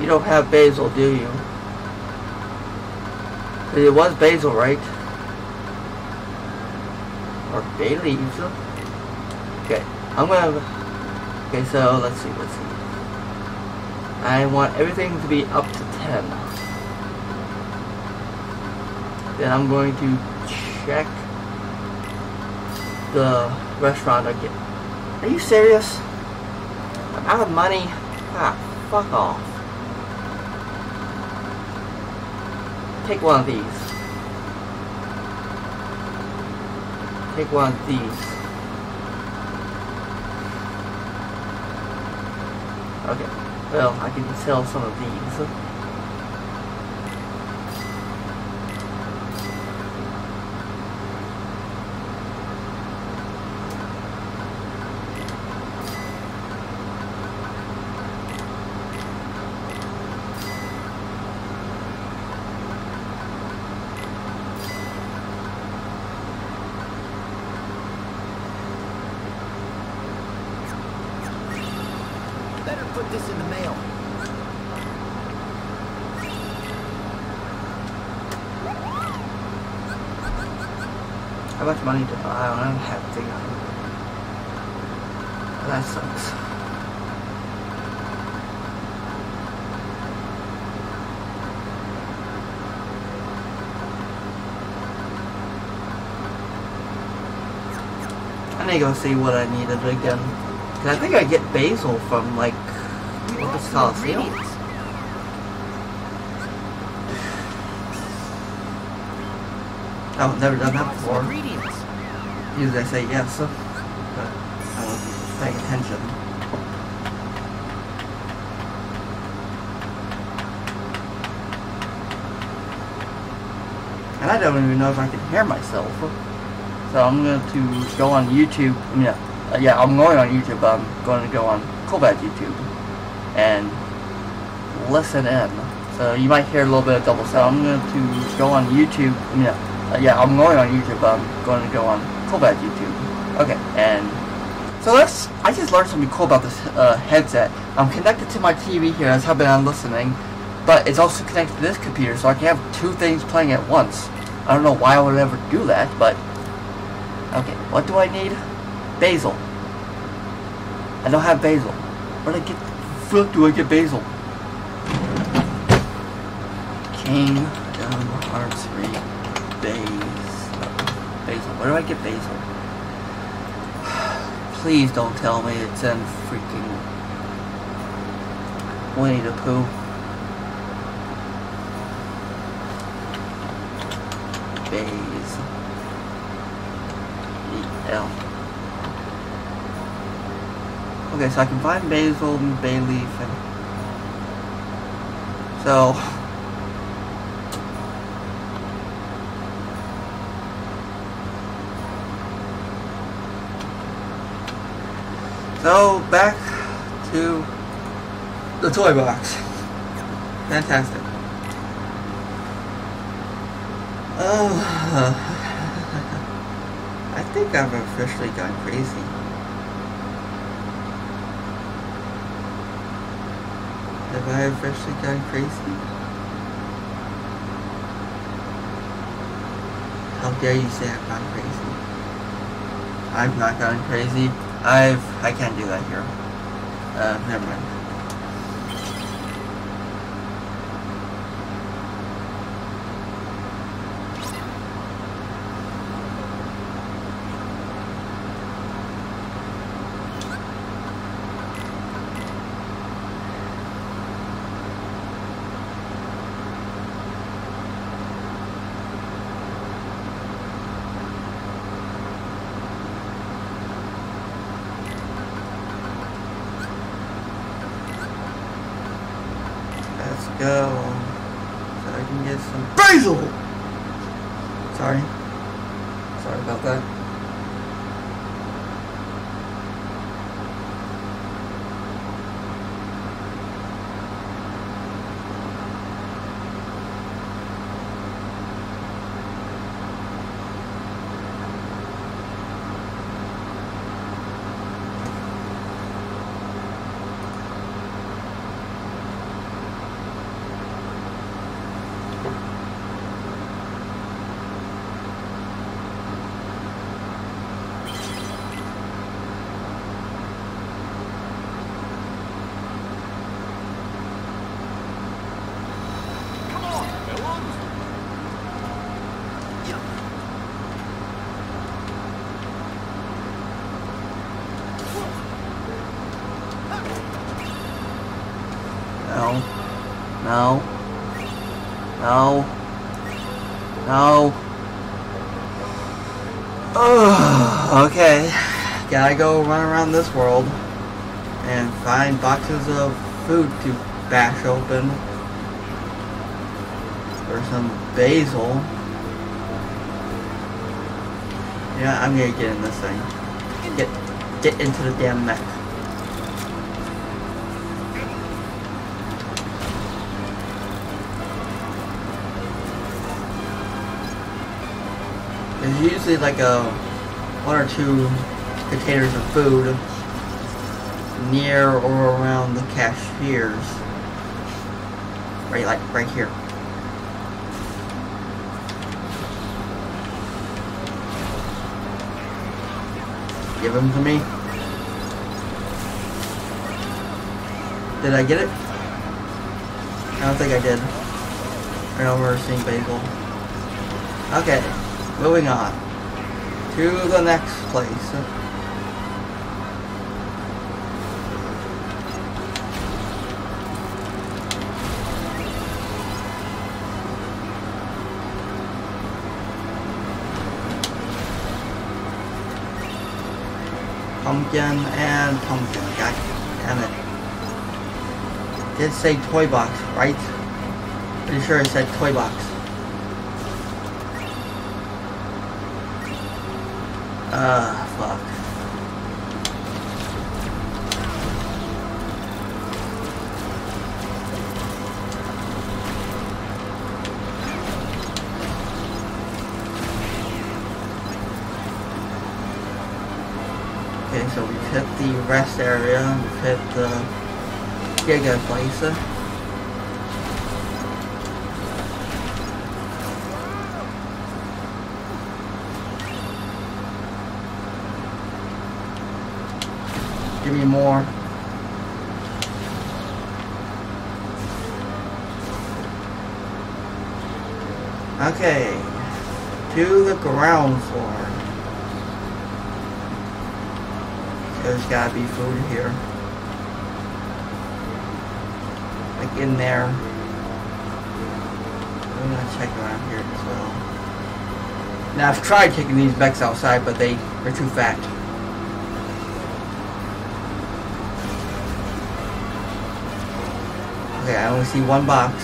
You don't have basil, do you? It was basil, right? Or bay leaves. Okay, I'm gonna. Okay, so let's see, let's see. I want everything to be up to 10. Then I'm going to check the restaurant again. Are you serious? I'm out of money? Ah, fuck off. Take one of these. Take one of these. Okay. Well, I can sell some of these. To see what I needed again. Cause I think I get basil from like what this Coliseum. Oh, I've never done that before. Ingredients. Usually I say yes, but I wasn't paying attention. And I don't even know if I can hear myself. So I'm going to go on YouTube. Mean, uh, yeah, I'm going on YouTube, but I'm going to go on CoolBad YouTube and listen in. So you might hear a little bit of double sound. I'm going to go on YouTube. Mean, uh, yeah, I'm going on YouTube, but I'm going to go on CoolBad YouTube. Okay, and so let's. I just learned something cool about this uh, headset. I'm connected to my TV here. That's how I'm listening, but it's also connected to this computer, so I can have two things playing at once. I don't know why I would ever do that, but okay. What do I need? Basil. I don't have basil. Where did I get? Fuck do I get basil? Kingdom Hearts 3 basil. Basil. Where do I get basil? [SIGHS] Please don't tell me it's in freaking Winnie the Pooh. Basil. Okay, so I can find basil and bay leaf and so So back to the toy box. Fantastic. Oh, I think I've officially gone crazy. Have I officially gone crazy? How dare you say I've gone crazy? I've not gone crazy. I've I can't do that here. Uh, never mind. Let's go. So I can get some basil. Sorry. Sorry about that. No. No. No. No. Ugh, okay. Gotta go run around this world. and find boxes of food to bash open. Or some basil. Yeah, I'm gonna get in this thing. Get get into the damn mech. There's usually like a one or two containers of food near or around the cashiers. Right like right here. Give them to me. Did I get it? I don't think I did. I don't remember seeing basil. Okay, moving on to the next place. Pumpkin and pumpkin. God damn it. Did say toy box, right? Pretty sure it said toy box. Ah, fuck. Okay, so we've hit the rest area, we've hit the Giga place. Give me more. Okay, to the ground floor. There's gotta be food here. Like in there. I'm gonna check around here as well. Now I've tried taking these backs outside, but they are too fat. Okay, I only see one box.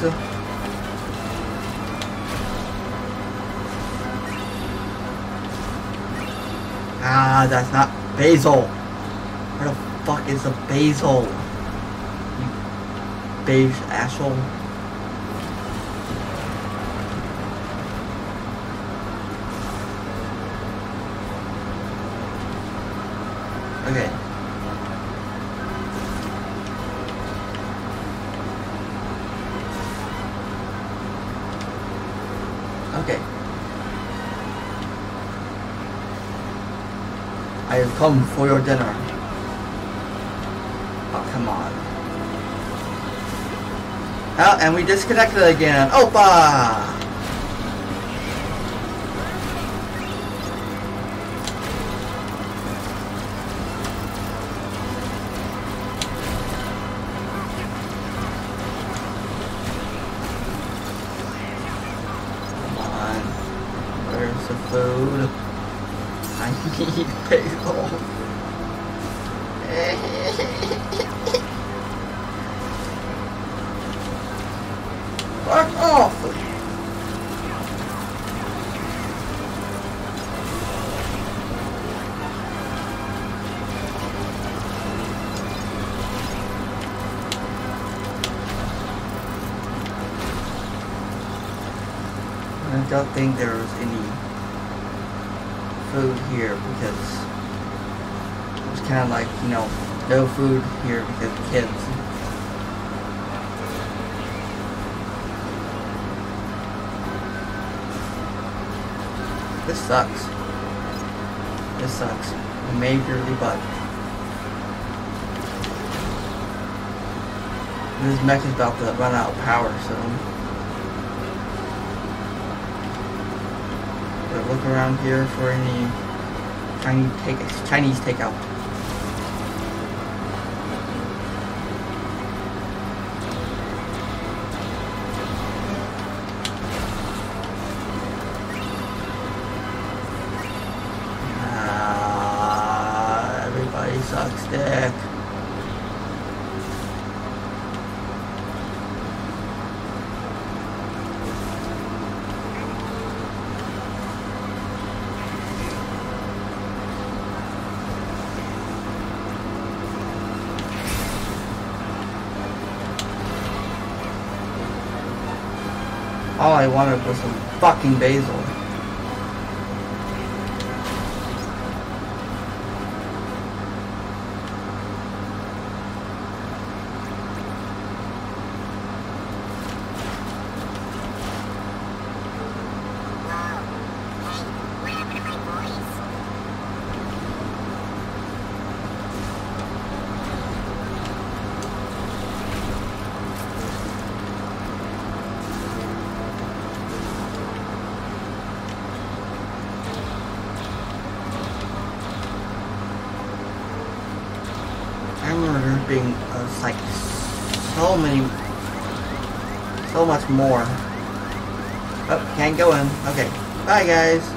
Ah, that's not basil. Where the fuck is the basil? You beige asshole. Okay. Okay. I have come for your dinner. Oh, come on. Oh, and we disconnected again. Opa! Think there was any food here because it was kind of like, you know, no food here because kids. This sucks. This sucks. Majorly but this mech is about to run out of power soon. But look around here for any Chinese take Chinese takeout. I wanted was some fucking basil. I remember there being uh, like so many, so much more. Oh, can't go in. Okay, bye guys.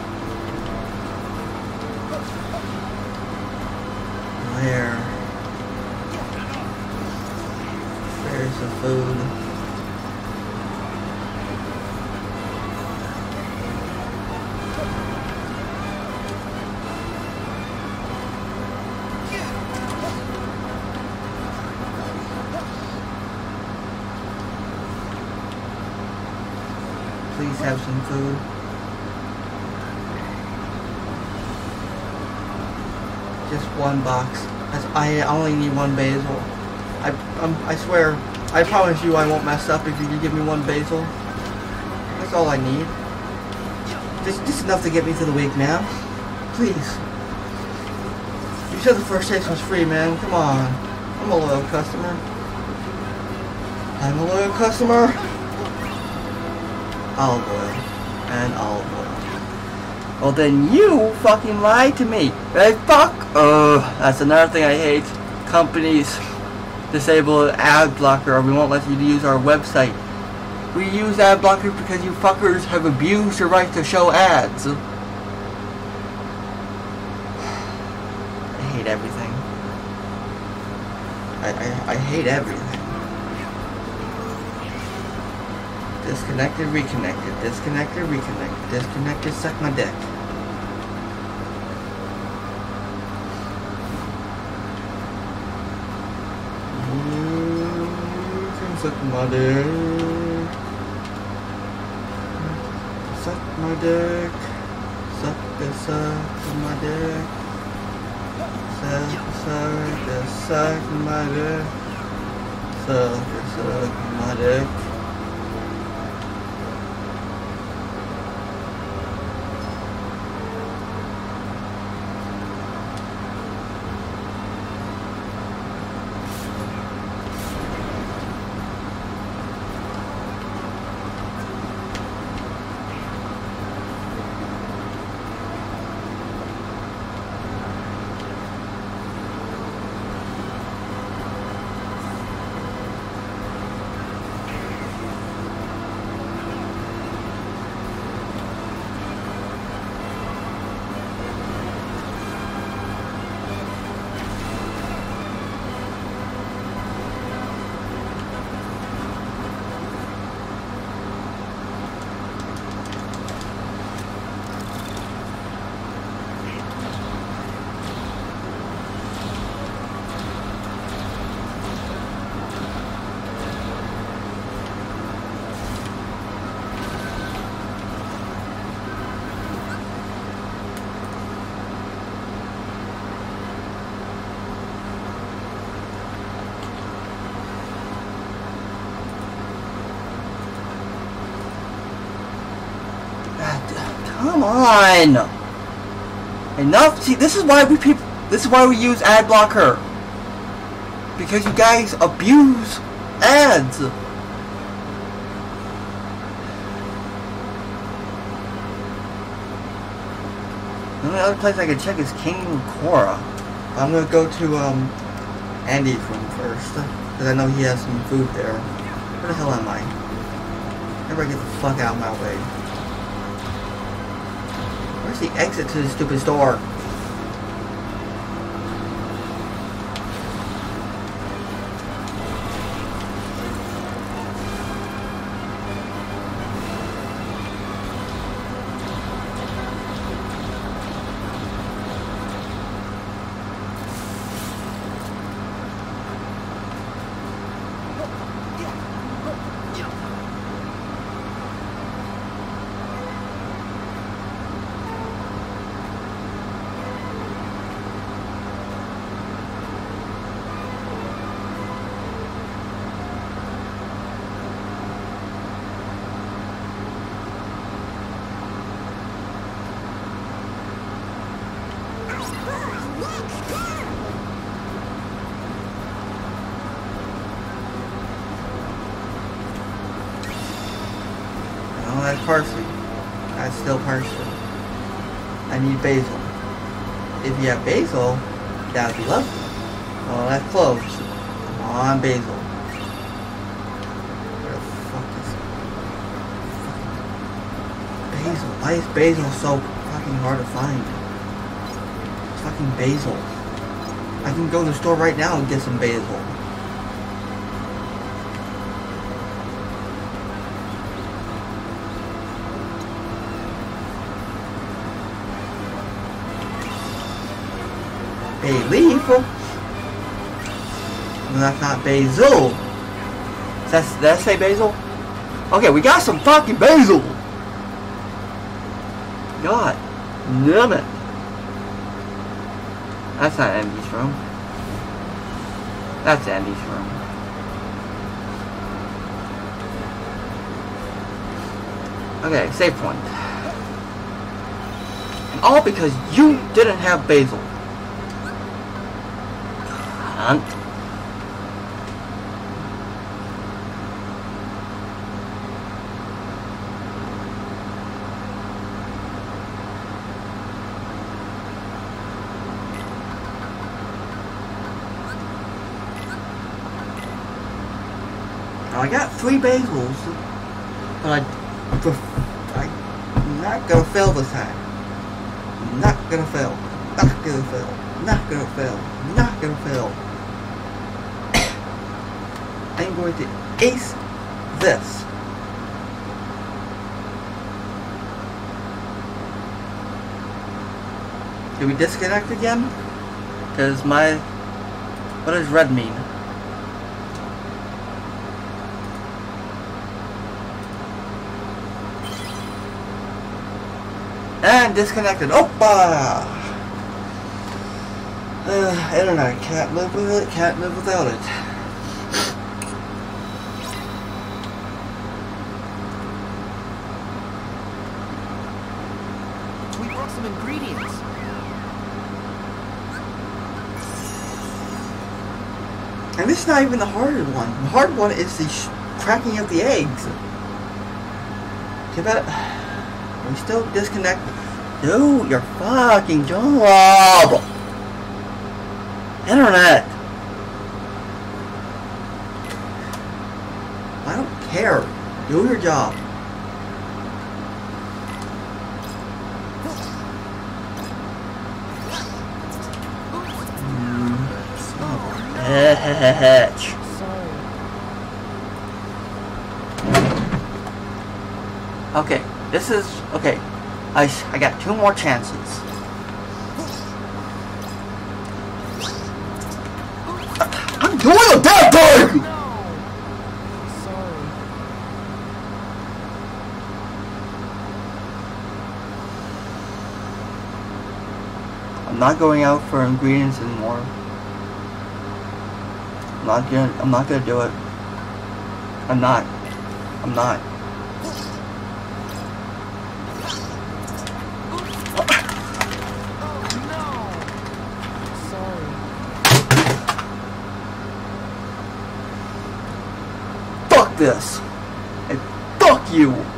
I only need one basil. I um, I swear, I promise you I won't mess up if you give me one basil. That's all I need. Just, just enough to get me through the week, man. Please. You said the first taste was free, man. Come on. I'm a loyal customer. I'm a loyal customer. Olive oil. And olive oil. Well then you fucking lied to me. Hey fuck! Ugh, that's another thing I hate. Companies disable ad blocker or we won't let you use our website. We use ad blocker because you fuckers have abused your right to show ads. [SIGHS] I hate everything. I, I, I hate everything. Disconnected, reconnected, disconnected, reconnected, disconnected, suck my dick. Can suck my dick. Suck my dick. Suck the suck my dick. Suck, suck the suck my dick. Suck the suck my dick. Come on! Enough! See, this is why we people. This is why we use ad blocker. Because you guys abuse ads. The only other place I can check is King Cora. I'm gonna go to um Andy's room first, because I know he has some food there. Where the hell am I? Everybody get the fuck out of my way. The exit to the stupid store? Have basil, that'd be lovely. Oh, that's close. Come on, basil. Where the fuck is basil? Why is basil so fucking hard to find? Fucking basil. I can go to the store right now and get some basil. Bay leaf. No, that's not basil. That's I say basil? Okay, we got some fucking basil. God, damn it. That's not Andy's room. That's Andy's room. Okay, save point. And all because you didn't have basil. I got three basils, but I, I'm not gonna fail this time. Not gonna fail. Not gonna fail. Not gonna fail. Not gonna fail. I'm going to ace this. Did we disconnect again? Because my... What does red mean? And disconnected. Oppa! Uh, internet, can't live with it, can't live without it. We brought some ingredients. And this is not even the harder one. The hard one is the cracking of the eggs. Too bad. [SIGHS] We still disconnect. Do your fucking job! Internet! I don't care. Do your job. Mm, son of a bitch. Okay, this is okay. I, I got two more chances. I'm doing a bad thing. I'm not going out for ingredients anymore. I'm not gonna. I'm not gonna do it. I'm not. I'm not. Fuck this. And fuck you.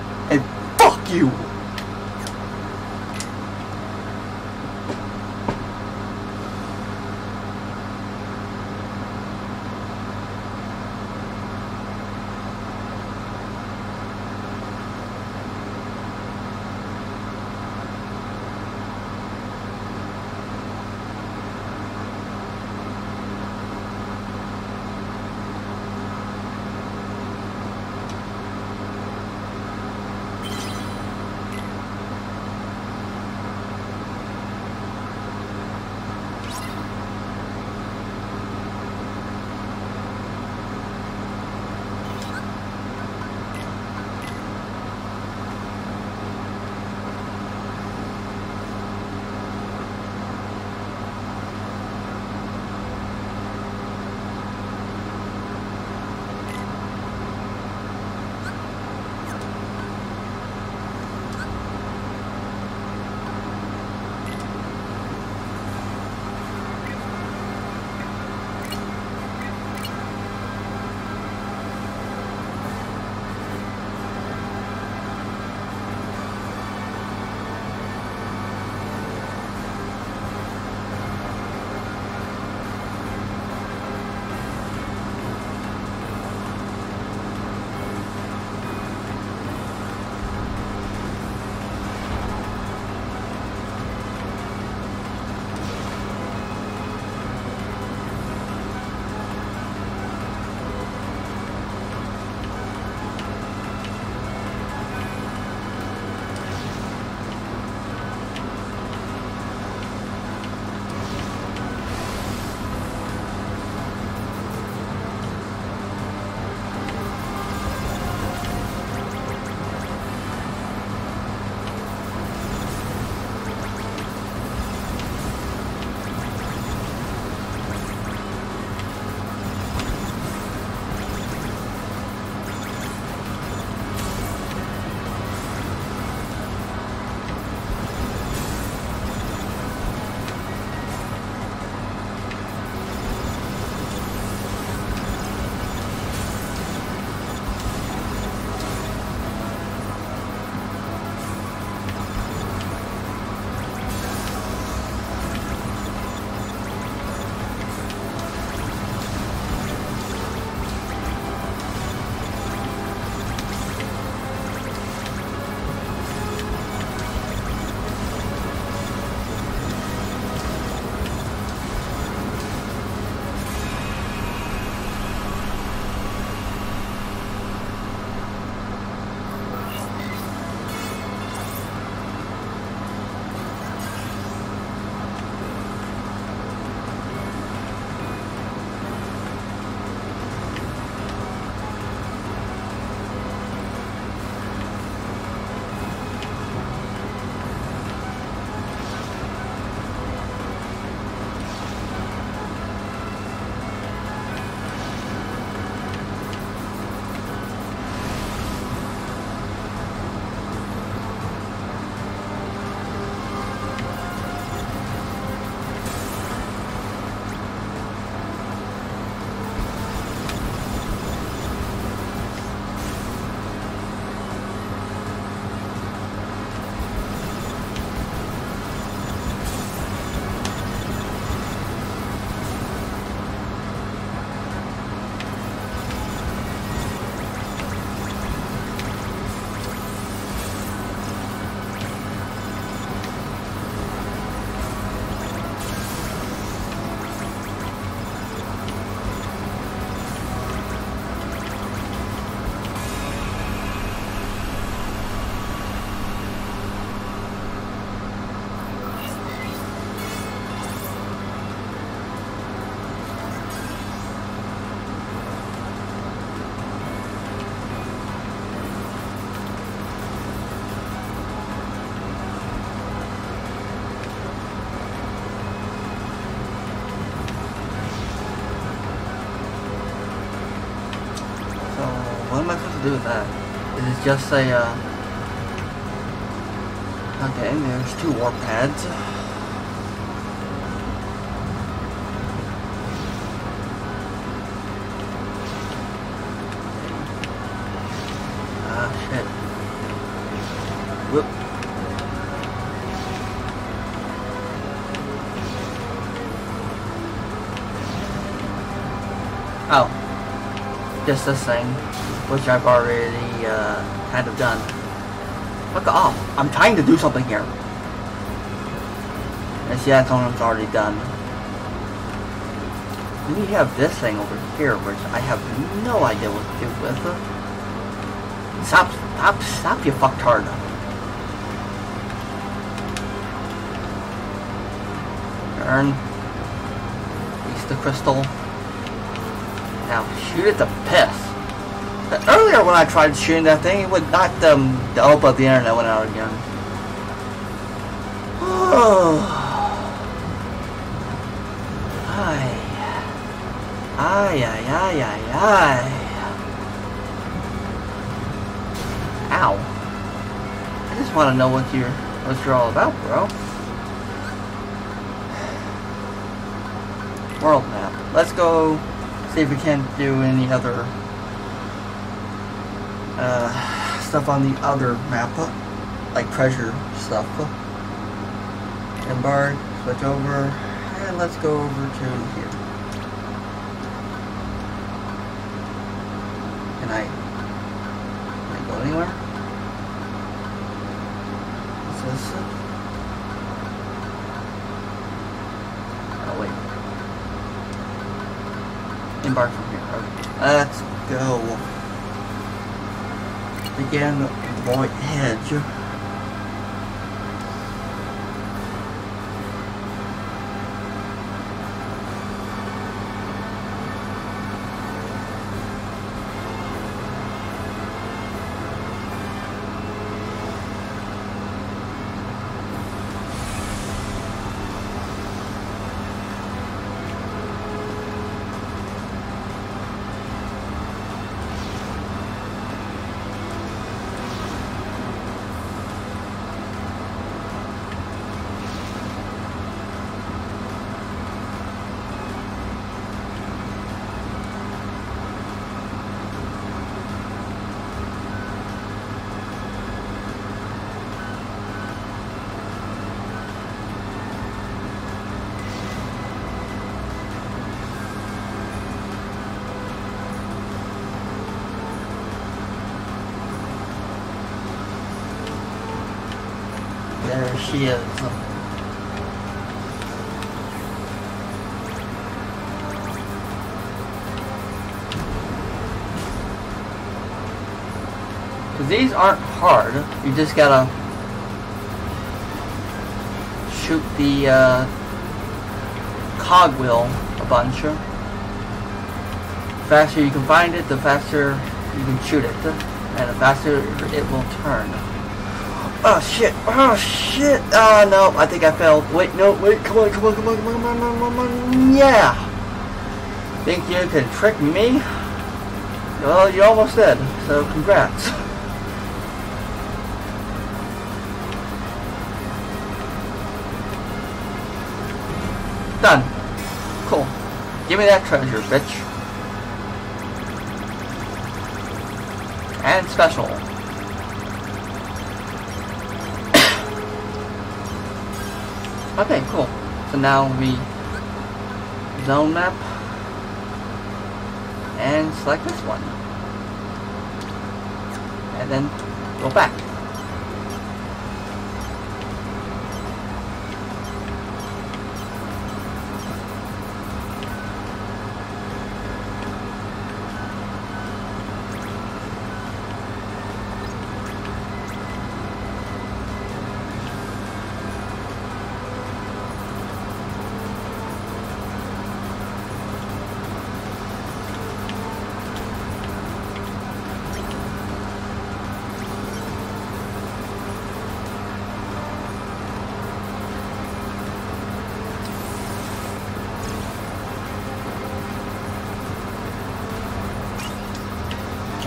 Do that? Just a, uh... Okay, there's two warp pads. Ah. Oh. Just this thing, which I've already, uh, kind of done. Fuck off. I'm trying to do something here. And see, that's one already done. You have this thing over here, which I have no idea what to do with. Stop, stop, stop, you fucktard. Turn. Release the crystal. Now shoot at the when I tried shooting that thing, it would not, um, the oh, but the internet went out again. Oh. Ay. Ay, ay, ay, ay, ay. Ow. I just want to know what you're, what you're all about, bro. World map. Let's go see if we can't do any other uh, stuff on the other map, like treasure stuff. Embark, switch over, and let's go over to here. Can I, can I go anywhere? Is this it? Oh wait. Embark from here. Okay. Let's go. Begin White Hedge. There she is. Cause these aren't hard. You just gotta shoot the uh, cogwheel a bunch. The faster you can find it, the faster you can shoot it, and the faster it will turn. Oh shit! Oh shit! Oh no! I think I failed. Wait, no, wait! Come on! Come on! Come on! Come on! Come on! Come on! Come on! Yeah! Think you can trick me? Well, you almost did. So congrats. Give me that treasure, bitch. And special. [COUGHS] Okay, cool. So now we zone map and select this one. And then go back.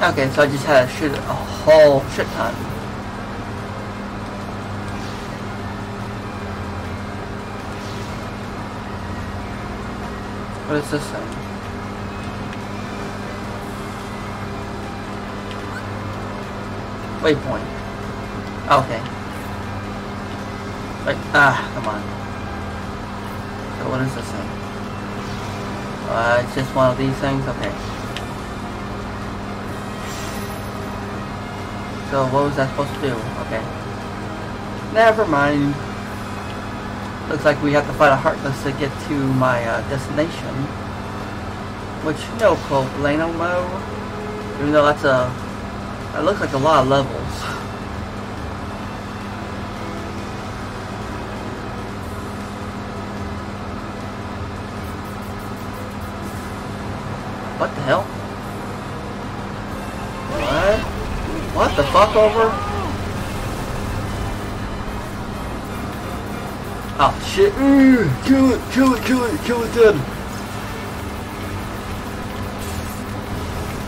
Okay, so I just had to shoot a whole shit ton. What is this thing? Waypoint. Okay. Like, ah, come on. So what is this thing? Uh, it's just one of these things? Okay. So what was that supposed to do? Okay. Never mind. Looks like we have to fight a Heartless to get to my uh, destination. Which, no problemo. Even though that's a... That looks like a lot of levels. Fuck over? Oh shit. Ooh, kill it, kill it, kill it, kill it dead.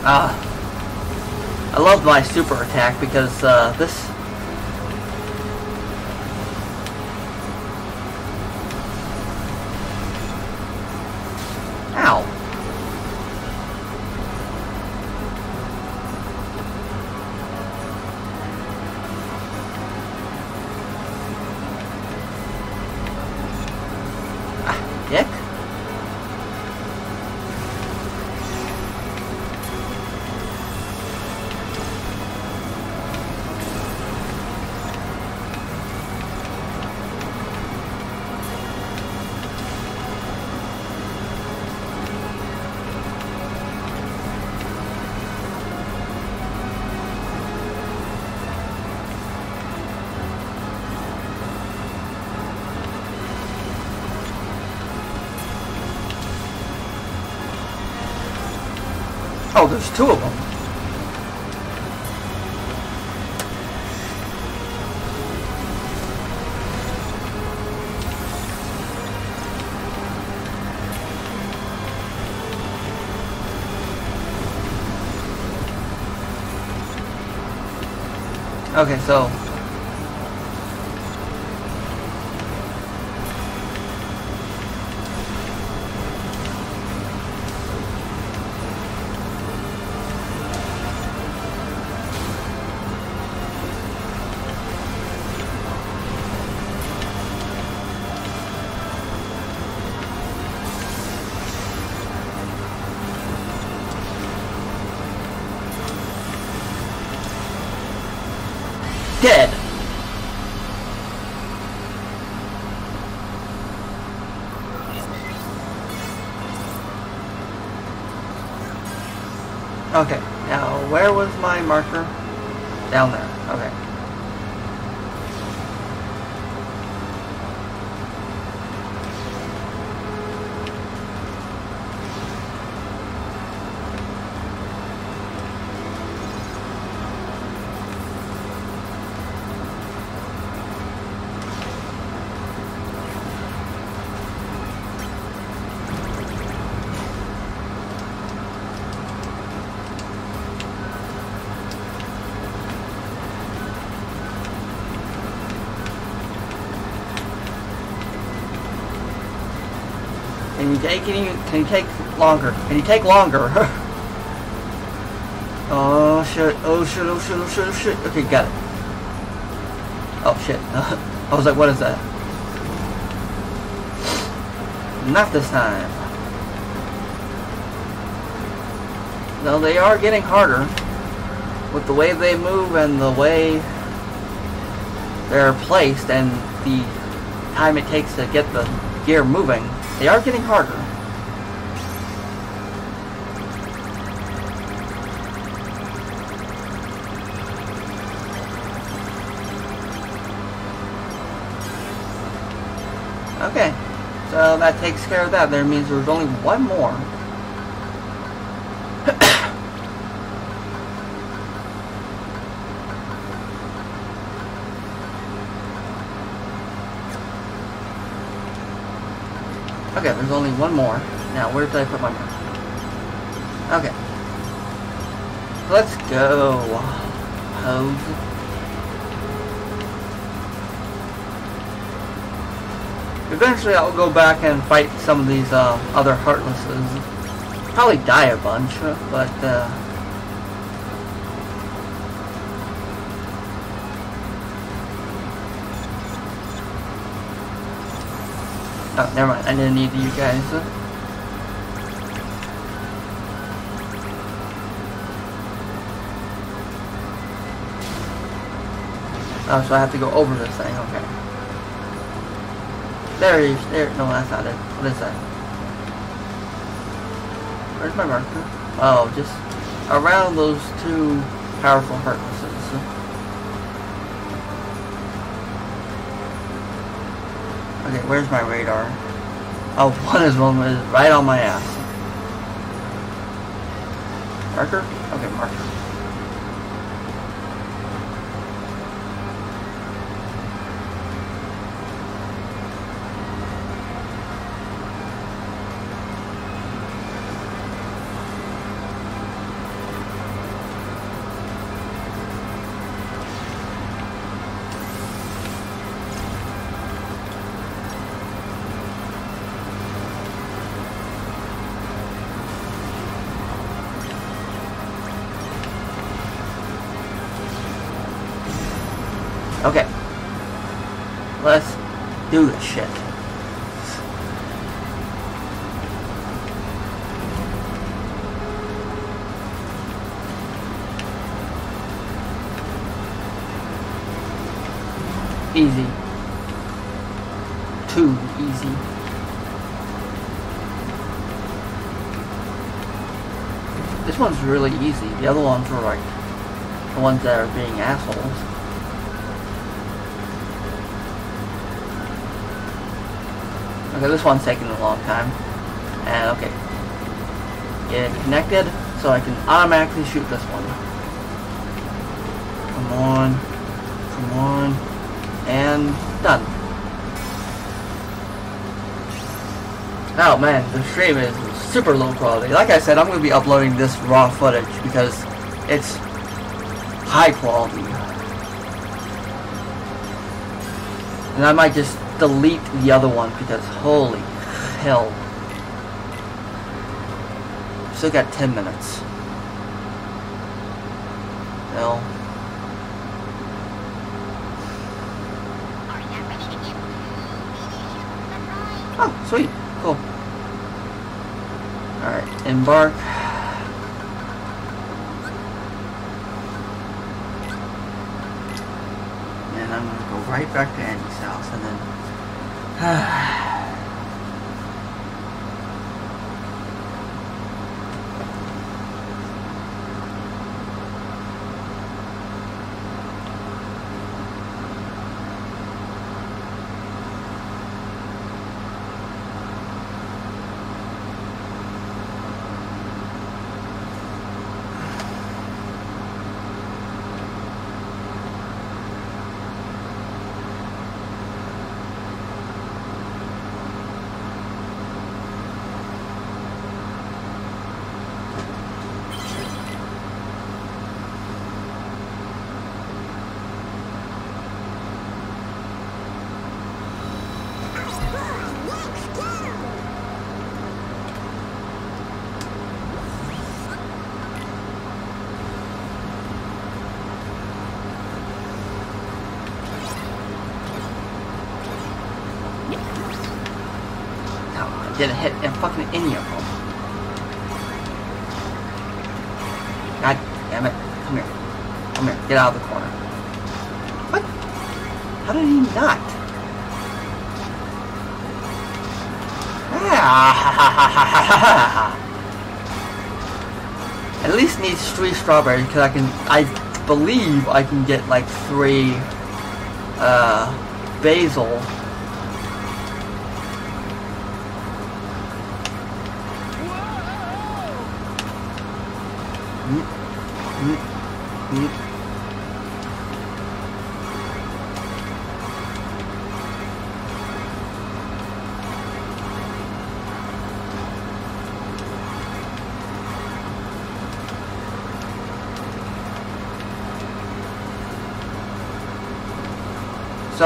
Ah. I love my super attack because uh, this two of them. Okay, so where was my marker? Down there, take can you can you take longer? Can you take longer? [LAUGHS] oh shit! Oh shit! Oh shit! Oh shit! Oh shit! Okay, got it. Oh shit! [LAUGHS] I was like, what is that? Not this time. No, they are getting harder with the way they move and the way they're placed and the time it takes to get the gear moving. They are getting harder. Okay, so that takes care of that. There means there's only one more. There's only one more. Now, where did I put my marker? Okay. Let's go. Eventually I'll go back and fight some of these uh, other Heartlesses. Probably die a bunch, but uh, Oh, never mind. I didn't need you guys. Oh, so I have to go over this thing. Okay. There he is. There. No, that's not it. What is that? Where's my marker? Oh, just around those two powerful heartlesses. Okay, where's my radar? Oh, [LAUGHS] one is one is right on my ass. Marker? Okay, marker. One's really easy. The other ones were like the ones that are being assholes. Okay, this one's taking a long time. And okay. Get it connected so I can automatically shoot this one. Come on. Come on. And done. Oh man, the stream is super low quality. Like I said, I'm going to be uploading this raw footage because it's high quality. And I might just delete the other one because holy hell. Still got 10 minutes. Hell. Oh, sweet. Cool. Embark. And I'm gonna go right back to Andy's house and then [SIGHS] No, I didn't hit in fucking any of them. God damn it. Come here. Come here. Get out of the corner. What? How did he not? Ah, [LAUGHS] At least needs three strawberries because I can, I believe I can get like three, uh, basil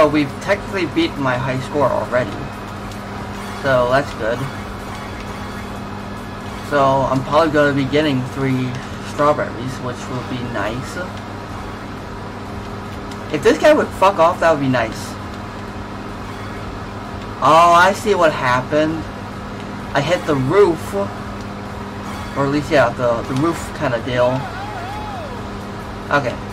So we've technically beat my high score already. So that's good. So I'm probably going to be getting three strawberries, which will be nice. If this guy would fuck off, that would be nice. Oh, I see what happened. I hit the roof. Or at least, yeah, the, the roof kind of deal. Okay.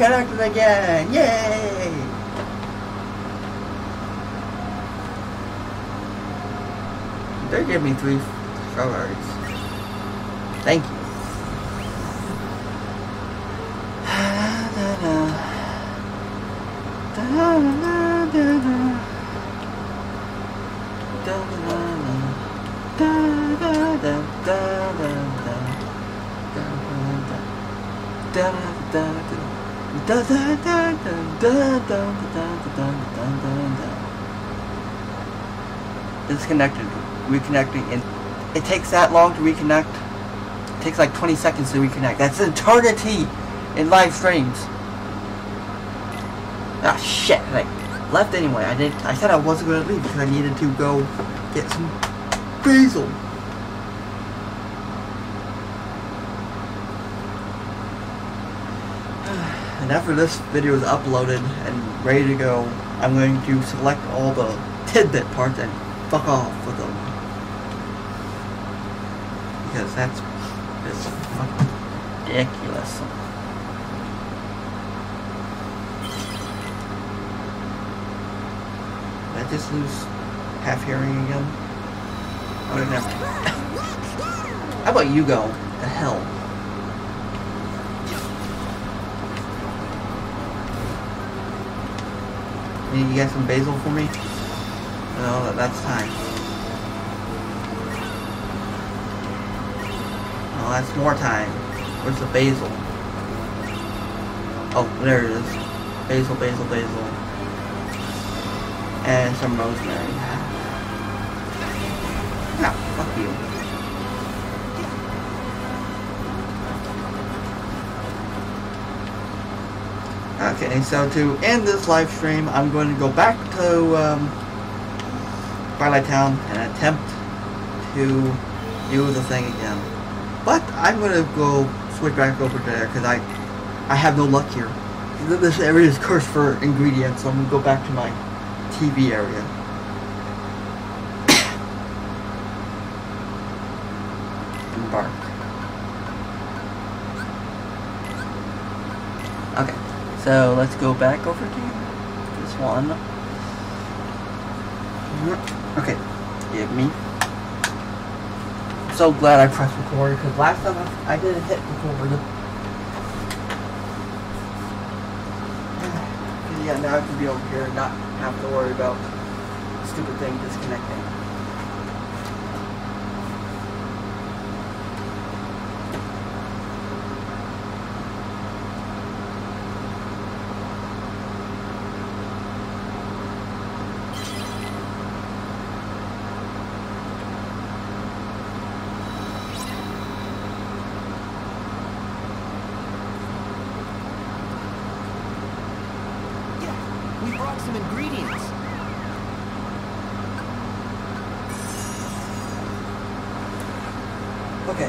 Disconnected again! Yay! They gave me three strawberries. Disconnected, reconnecting, and it takes that long to reconnect. It takes like 20 seconds to reconnect. That's eternity in live streams. Ah shit! I left anyway. I did. I said I wasn't gonna leave because I needed to go get some basil. [SIGHS] And after this video is uploaded and ready to go, I'm going to select all the tidbit parts and fuck off with them. Because that's just ridiculous. Did I just lose half hearing again? Oh, never. How about you go? The hell. You you got some basil for me? No, that's time. Oh, that's more time. Where's the basil? Oh, there it is. Basil, basil, basil. And some rosemary. No, fuck you. Okay, so to end this live stream, I'm going to go back to um, Twilight Town and attempt to do the thing again. But I'm to go switch back over there because I, I have no luck here. This area is cursed for ingredients, so I'm to go back to my TV area. [COUGHS] Embark. Okay, so let's go back over to this one. Okay, give me. I'm so glad I pressed record because last time I, I didn't hit record. [SIGHS] Yeah, now I can be over here and not have to worry about stupid thing disconnecting. We brought some ingredients. Okay.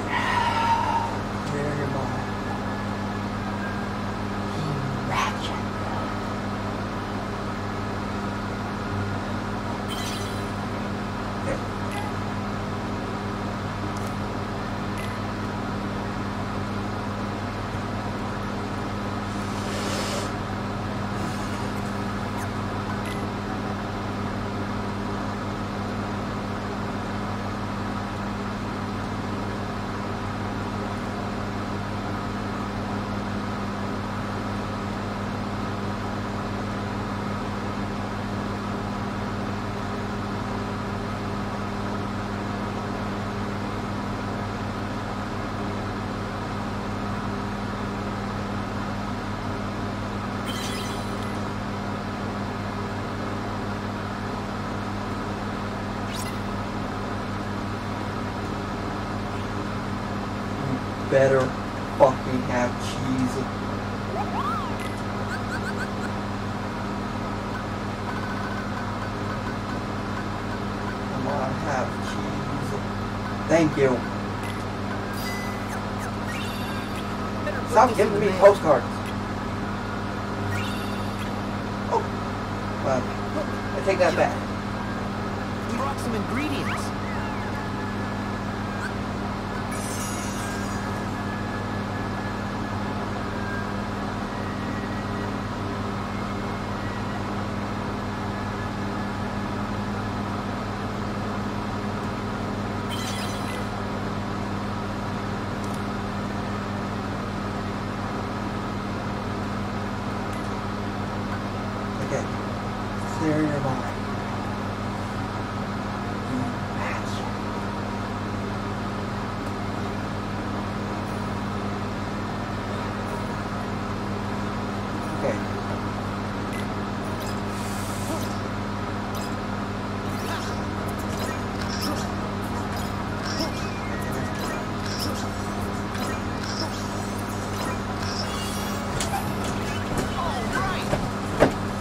Where am I? Ratchet. Okay. Better fucking have cheese. Come on, have cheese. Thank you. Stop giving me postcards. Oh. Well, I take that back. We brought some ingredients. Okay. Mind. You bastard. Okay.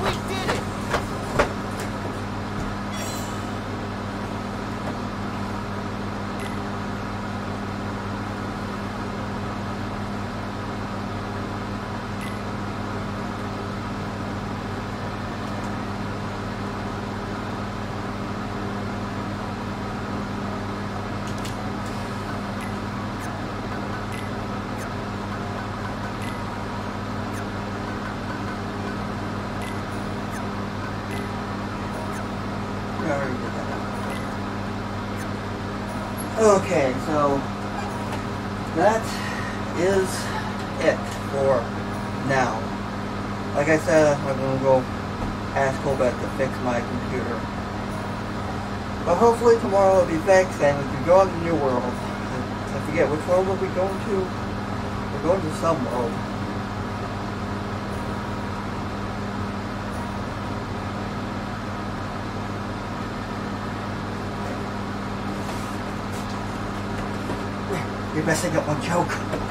We did it! We already did that. Okay, so that is it for now. Like I said, I'm gonna go ask CoolBad to fix my computer. But hopefully tomorrow it'll be and we go on the new world. I forget which world are we going to? We're going to some world. You're messing up my joke.